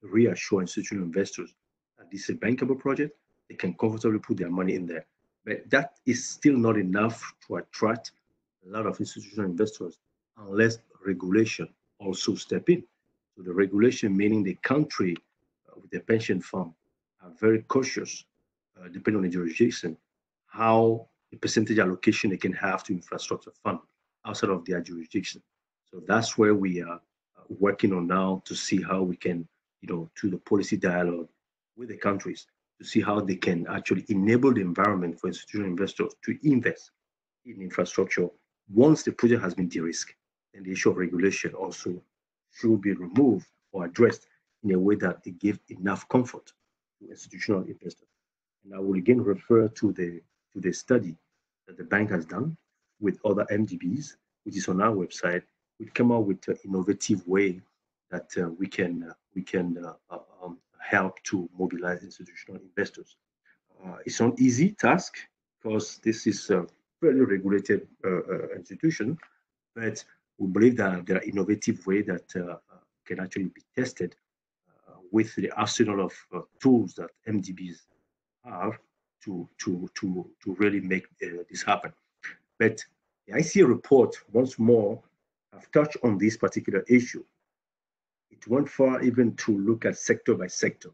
reassure institutional investors that this is a bankable project. They can comfortably put their money in there. But that is still not enough to attract a lot of institutional investors unless regulation also step in. So the regulation meaning the country uh, with the pension fund are very cautious, uh, depending on the jurisdiction, how the percentage allocation they can have to infrastructure fund outside of their jurisdiction. So that's where we are uh, working on now to see how we can, you know, to the policy dialogue with the countries to see how they can actually enable the environment for institutional investors to invest in infrastructure once the project has been de-risked. And the issue of regulation also should be removed or addressed in a way that it gives enough comfort to institutional investors. And I will again refer to the to the study that the bank has done with other MDBs, which is on our website. We come out with an innovative way that uh, we can uh, we can uh, uh um, help to mobilize institutional investors. Uh, it's an easy task because this is a fairly regulated uh, institution, but we believe that there are innovative ways that uh, can actually be tested uh, with the arsenal of uh, tools that MDBs have to, to, to, to really make this happen. But the ICA report, once more, have touched on this particular issue. It went far even to look at sector by sector.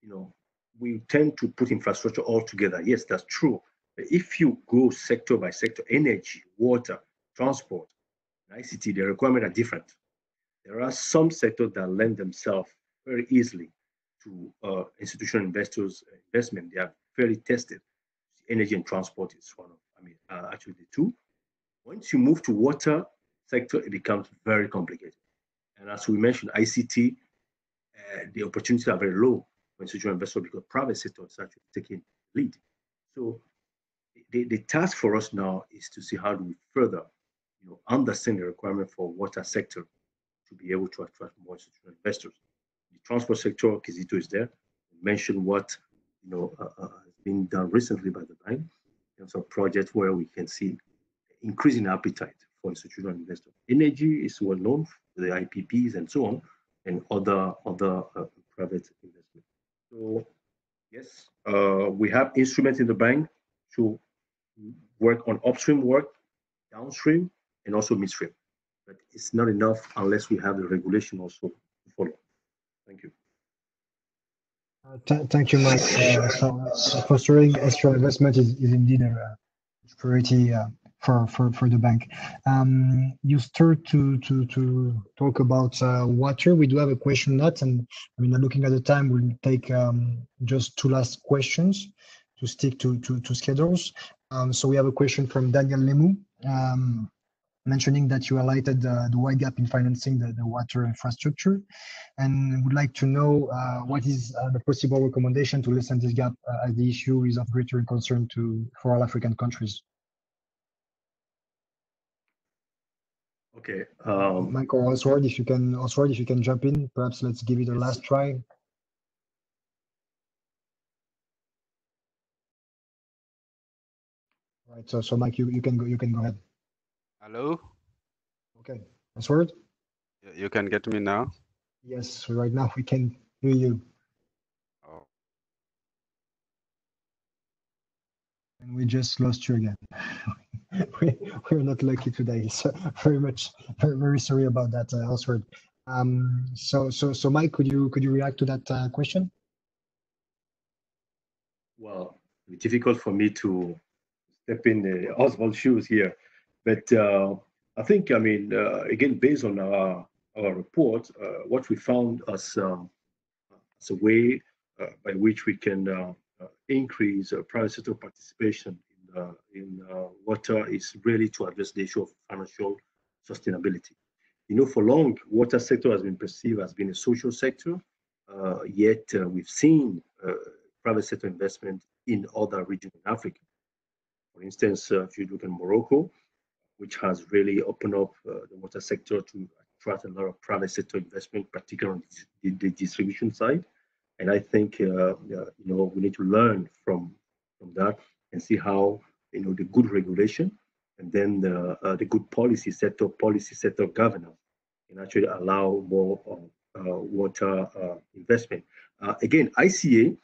You know, we tend to put infrastructure all together. Yes, that's true. But if you go sector by sector, energy, water, transport, ICT, the requirements are different. There are some sectors that lend themselves very easily to uh, institutional investors' investment. They are fairly tested. Energy and transport is one of, I mean, uh, actually the two. Once you move to water sector, it becomes very complicated. And as we mentioned, ICT, uh, the opportunities are very low for institutional investors because private sector is actually taking lead. So the, the task for us now is to see how do we further you understand the requirement for water sector to be able to attract more institutional investors. The transport sector, Kizito is there. Mention what you know uh, uh, has been done recently by the bank in terms of projects where we can see increasing appetite for institutional investors. Energy is well known, the IPPs and so on, and other other uh, private investment. So yes, uh, we have instruments in the bank to work on upstream work, downstream, and also midstream. But it's not enough unless we have the regulation also to follow. Thank you. Uh, th thank you, Mike. Uh, so, so, fostering extra investment is, is indeed a priority uh, for, for, for the bank. Um, you start to, to, to talk about uh, water. We do have a question that, and I mean, looking at the time, we'll take um, just two last questions to stick to, to, to schedules. Um, so we have a question from Daniel Lemu. Um, mentioning that you highlighted uh, the wide gap in financing the, the water infrastructure and would like to know uh, what is uh, the possible recommendation to lessen this gap uh, as the issue is of greater concern to for all African countries. Okay. Um, Michael Oswald, if you can, Oswald, if you can jump in, perhaps let's give it a last try. Right. So, so Mike, you, you can go. You can go ahead. Hello? Okay. Oswald. Y- You can get me now? Yes. Right now we can hear you, Oh, and we just lost you again. we, we're not lucky today. So very much, very, very sorry about that, uh, Oswald. Um. So, so, so Mike, could you could you react to that uh, question? well, it's difficult for me to step in the Oswald shoes here, but uh, I think, I mean, uh, again, based on our our report, uh, what we found as um, as a way by which we can increase private sector participation in, in water is really to address the issue of financial sustainability. You know, for long, water sector has been perceived as being a social sector, uh, yet uh, we've seen uh, private sector investment in other regions in Africa. For instance, if you look at Morocco, which has really opened up uh, the water sector to attract a lot of private sector investment, particularly on the, the distribution side. And I think uh, you know we need to learn from from that and see how you know the good regulation and then the uh, the good policy set up policy set up governance can actually allow more uh, uh, water uh, investment. Again, ICA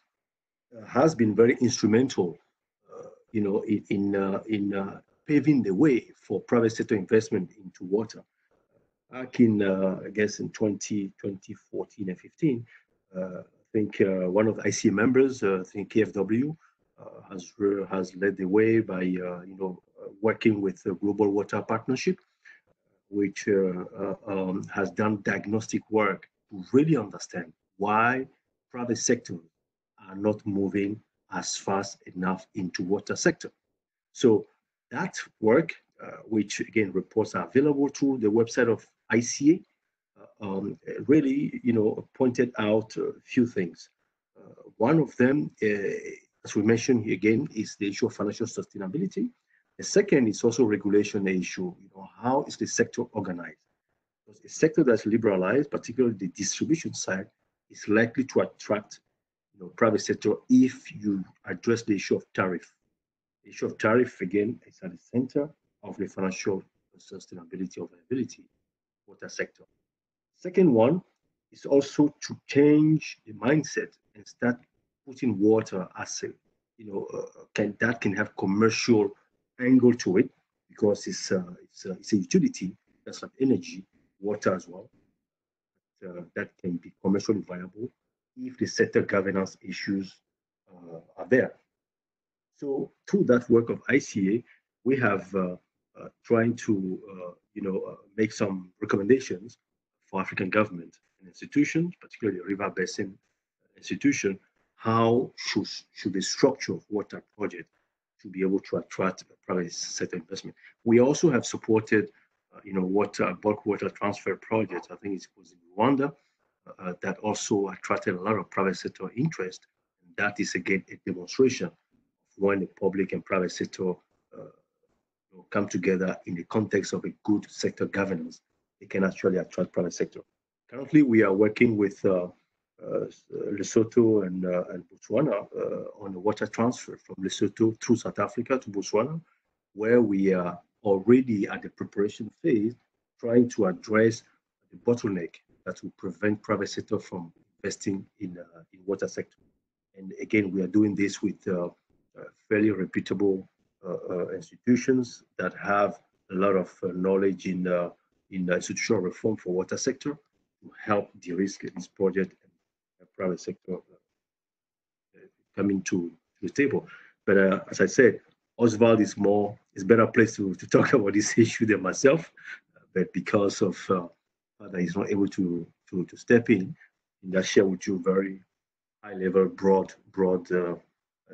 has been very instrumental, you know, in in, paving the way for private sector investment into water. Back in, uh, I guess, in 20, 2014 and 15, uh, I think uh, one of the ICA members, uh, I think KFW, has has led the way by, you know, working with the Global Water Partnership, which um, has done diagnostic work to really understand why private sectors are not moving as fast enough into water sector. So that work, uh, which again reports are available through the website of ICA, uh, um, really, you know, pointed out a few things. Uh, one of them, as we mentioned again, is the issue of financial sustainability. The second is also regulation issue. You know, how is the sector organized? Because a sector that's liberalized, particularly the distribution side, is likely to attract you know, private sector if you address the issue of tariff. Issue of tariff, again, is at the center of the financial sustainability of viability water sector. Second one is also to change the mindset and start putting water as a, you know, uh, can that can have commercial angle to it because it's uh, it's, uh, it's a utility that's like energy, water as well. Uh, that can be commercially viable if the sector governance issues uh, are there. So through that work of ICA, we have uh, uh, trying to uh, you know uh, make some recommendations for African government and institutions, particularly river basin institution, how should should the structure of water project to be able to attract private sector investment. We also have supported uh, you know water bulk water transfer projects. I think it was in Rwanda uh, that also attracted a lot of private sector interest. And that is again a demonstration when the public and private sector uh, come together in the context of a good sector governance, it can actually attract private sector. Currently, we are working with uh, uh, Lesotho and, uh, and Botswana uh, on the water transfer from Lesotho through South Africa to Botswana, where we are already at the preparation phase, trying to address the bottleneck that will prevent private sector from investing in uh, in water sector. And again, we are doing this with fairly reputable uh, uh, institutions that have a lot of uh, knowledge in uh, in institutional reform for water sector to help de-risk this project and the private sector uh, coming to, the table. But uh, as I said, Oswald is more is better placed to, to talk about this issue than myself. But because of uh, that he's not able to to, to step in, and I share with you very high level, broad broad uh,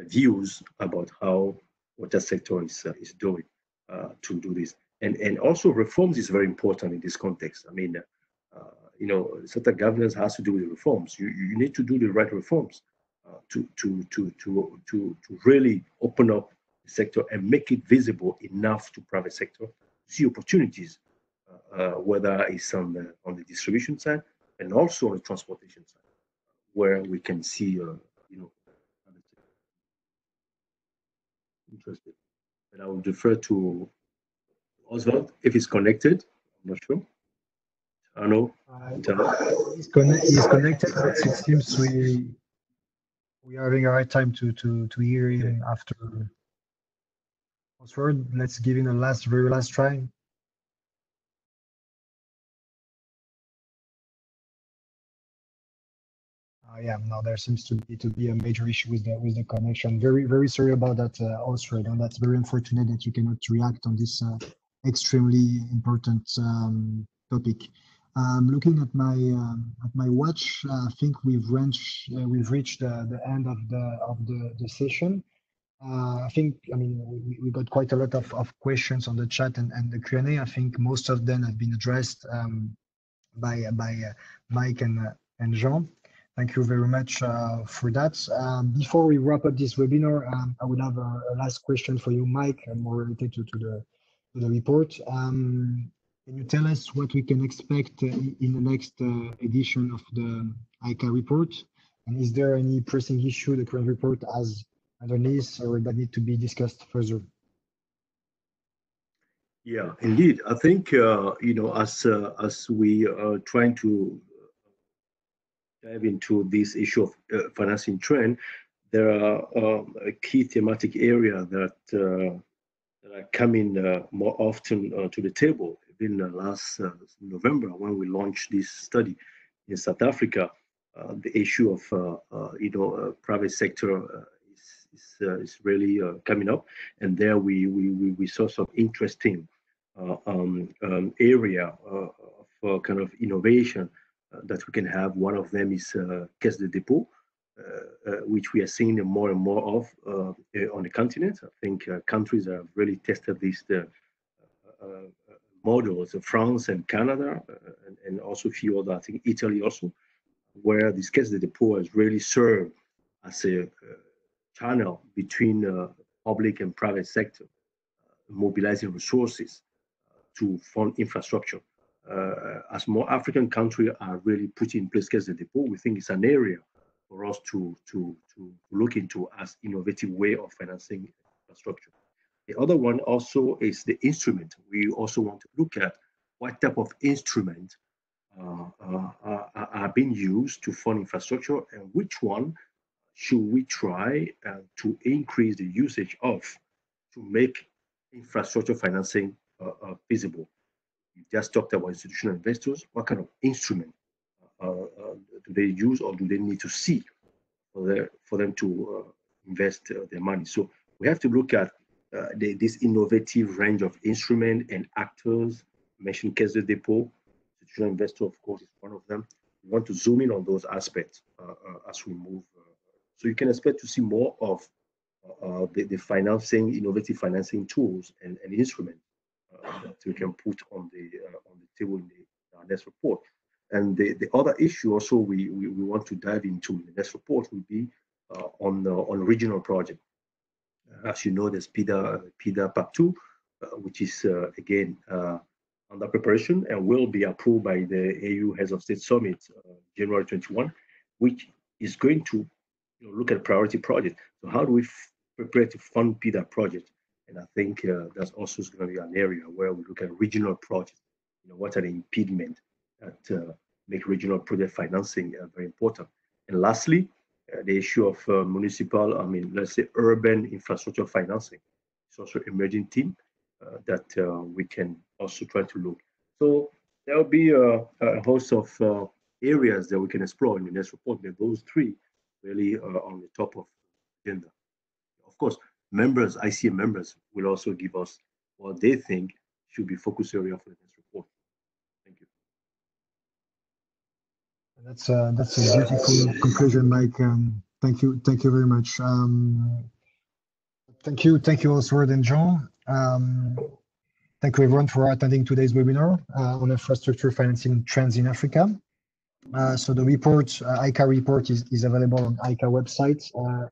views about how water sector is uh, is doing uh, to do this. and and also reforms is very important in this context. I mean, uh, you know, certain governance has to do with reforms. You you need to do the right reforms uh, to to to to to to really open up the sector and make it visible enough to private sector to see opportunities, uh, whether it's on the on the distribution side and also on the transportation side, where we can see, you know, interested. And I will defer to Oswald if he's connected. I'm not sure. I know. Uh, he's, connect, he's connected, but it seems we we are having a hard time to to to hear him after Oswald. Let's give him a last, very last try. Yeah, now there seems to be to be a major issue with the with the connection. Very very sorry about that, uh, Oswald, and that's very unfortunate that you cannot react on this uh, extremely important um, topic. Um, looking at my um, at my watch, uh, I think we've reached uh, we've reached the, the end of the of the, the session. Uh, I think I mean we, we got quite a lot of, of questions on the chat and, and the Q and. I think most of them have been addressed um, by by uh, Mike and uh, and Jean. Thank you very much uh, for that. Um, before we wrap up this webinar, um, I would have a, a, last question for you, Mike, more related to, to the to the report. Um, can you tell us what we can expect uh, in the next uh, edition of the ICA report? And is there any pressing issue the current report has underneath or that need to be discussed further? Yeah, indeed. I think uh, you know as uh, as we are trying to dive into this issue of uh, financing trend, there are um, a key thematic area that uh, that are coming more often to the table last uh, November when we launched this study in South Africa. Uh, the issue of uh, you know private sector is, is, is really coming up, and there we we we, saw some interesting um, um, area of kind of innovation that we can have. One of them is Caisse de dépôt. Uh, uh, which we are seeing more and more of uh, on the continent. I think countries have really tested this models, France and Canada, uh, and, and, also a few other, I think Italy also, where this Caisse de dépôt has really served as a uh, channel between uh, public and private sector, mobilizing resources to fund infrastructure. Uh, as more African countries are really putting in place Caisse de dépôt, we think it's an area for us to, to, to look into as innovative way of financing infrastructure. The other one also is the instrument. We also want to look at what type of instrument uh, uh, are, are, being used to fund infrastructure and which one should we try uh, to increase the usage of to make infrastructure financing uh, uh, feasible. You just talked about institutional investors. What kind of instrument uh, do they use or do they need to see for, their, for them to invest their money? So we have to look at uh, the, this innovative range of instruments and actors. I mentioned Caisse de dépôt, institutional investor, of course, is one of them. We want to zoom in on those aspects uh, uh, as we move. Uh, so you can expect to see more of uh, the, the, financing, innovative financing tools and, and instruments that we can put on the on the table in the next report. And the, the other issue also we, we, we want to dive into in the next report will be on on regional projects as you know, there's PIDA, PIDA 2, uh, which is uh, again uh, under preparation and will be approved by the AU Heads of State Summit January 21, which is going to you know, look at priority projects. So how do we prepare to fund PIDA projects? And I think uh, that's also going to be an area where we look at regional projects. You know, what are the impediments that uh, make regional project financing uh, very important? And lastly, uh, the issue of uh, municipal, I mean, let's say urban infrastructure financing. It's also emerging theme uh, that we can also try to look. So there will be a, a host of areas that we can explore in the next report. But those three really are on the top of the agenda. Of course, members, ICA members, will also give us what they think should be focus area for the next report. Thank you. That's a, that's a beautiful conclusion, Mike. Um, thank you, thank you very much. Um, thank you, thank you, Oswald and Jean. Um, thank you everyone for attending today's webinar uh, on infrastructure financing trends in Africa. Uh, so the report, uh, ICA report is, is available on ICA website, uh,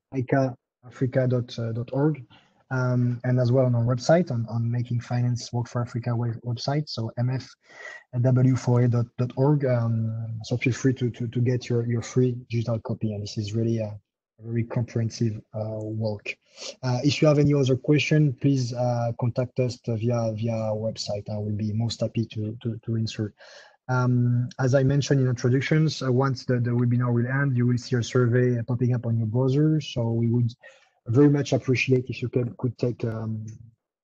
icaafrica.org, um, and as well on our website on, on Making Finance Work for Africa website, so mfw4a.org. Um, so feel free to, to, to get your, your free digital copy, and this is really a, very comprehensive uh, work. Uh, if you have any other question, please uh, contact us via via our website. I will be most happy to to, to answer. Um, as I mentioned in introductions, uh, once the, the webinar will end, you will see a survey popping up on your browser. So we would very much appreciate if you could, could take um,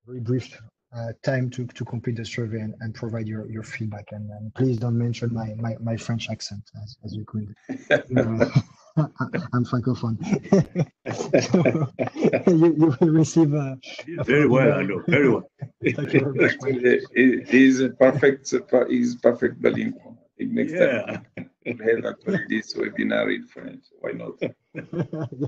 very brief uh, time to, to complete the survey and, and provide your, your feedback. And, and please don't mention my, my, my French accent as, as you could. I'm francophone. you, you will receive a, a very well, I know, very well. It is a perfect, is perfect Berlin. Next yeah. time we'll have actually this webinar in French. Why not? yeah,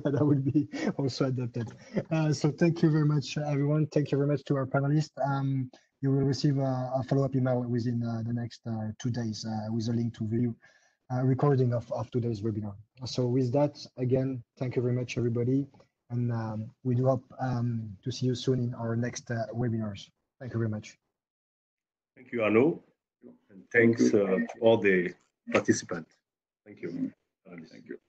that would be also adapted. Uh, so thank you very much, everyone. Thank you very much to our panelists. Um, you will receive a, a follow-up email within uh, the next uh, two days uh, with a link to view uh, recording of, of today's webinar. So with that, again, thank you very much, everybody. And um, we do hope um, to see you soon in our next uh, webinars. Thank you very much. Thank you, Arnaud. And thanks uh, to all the participants. Thank you. Thank you.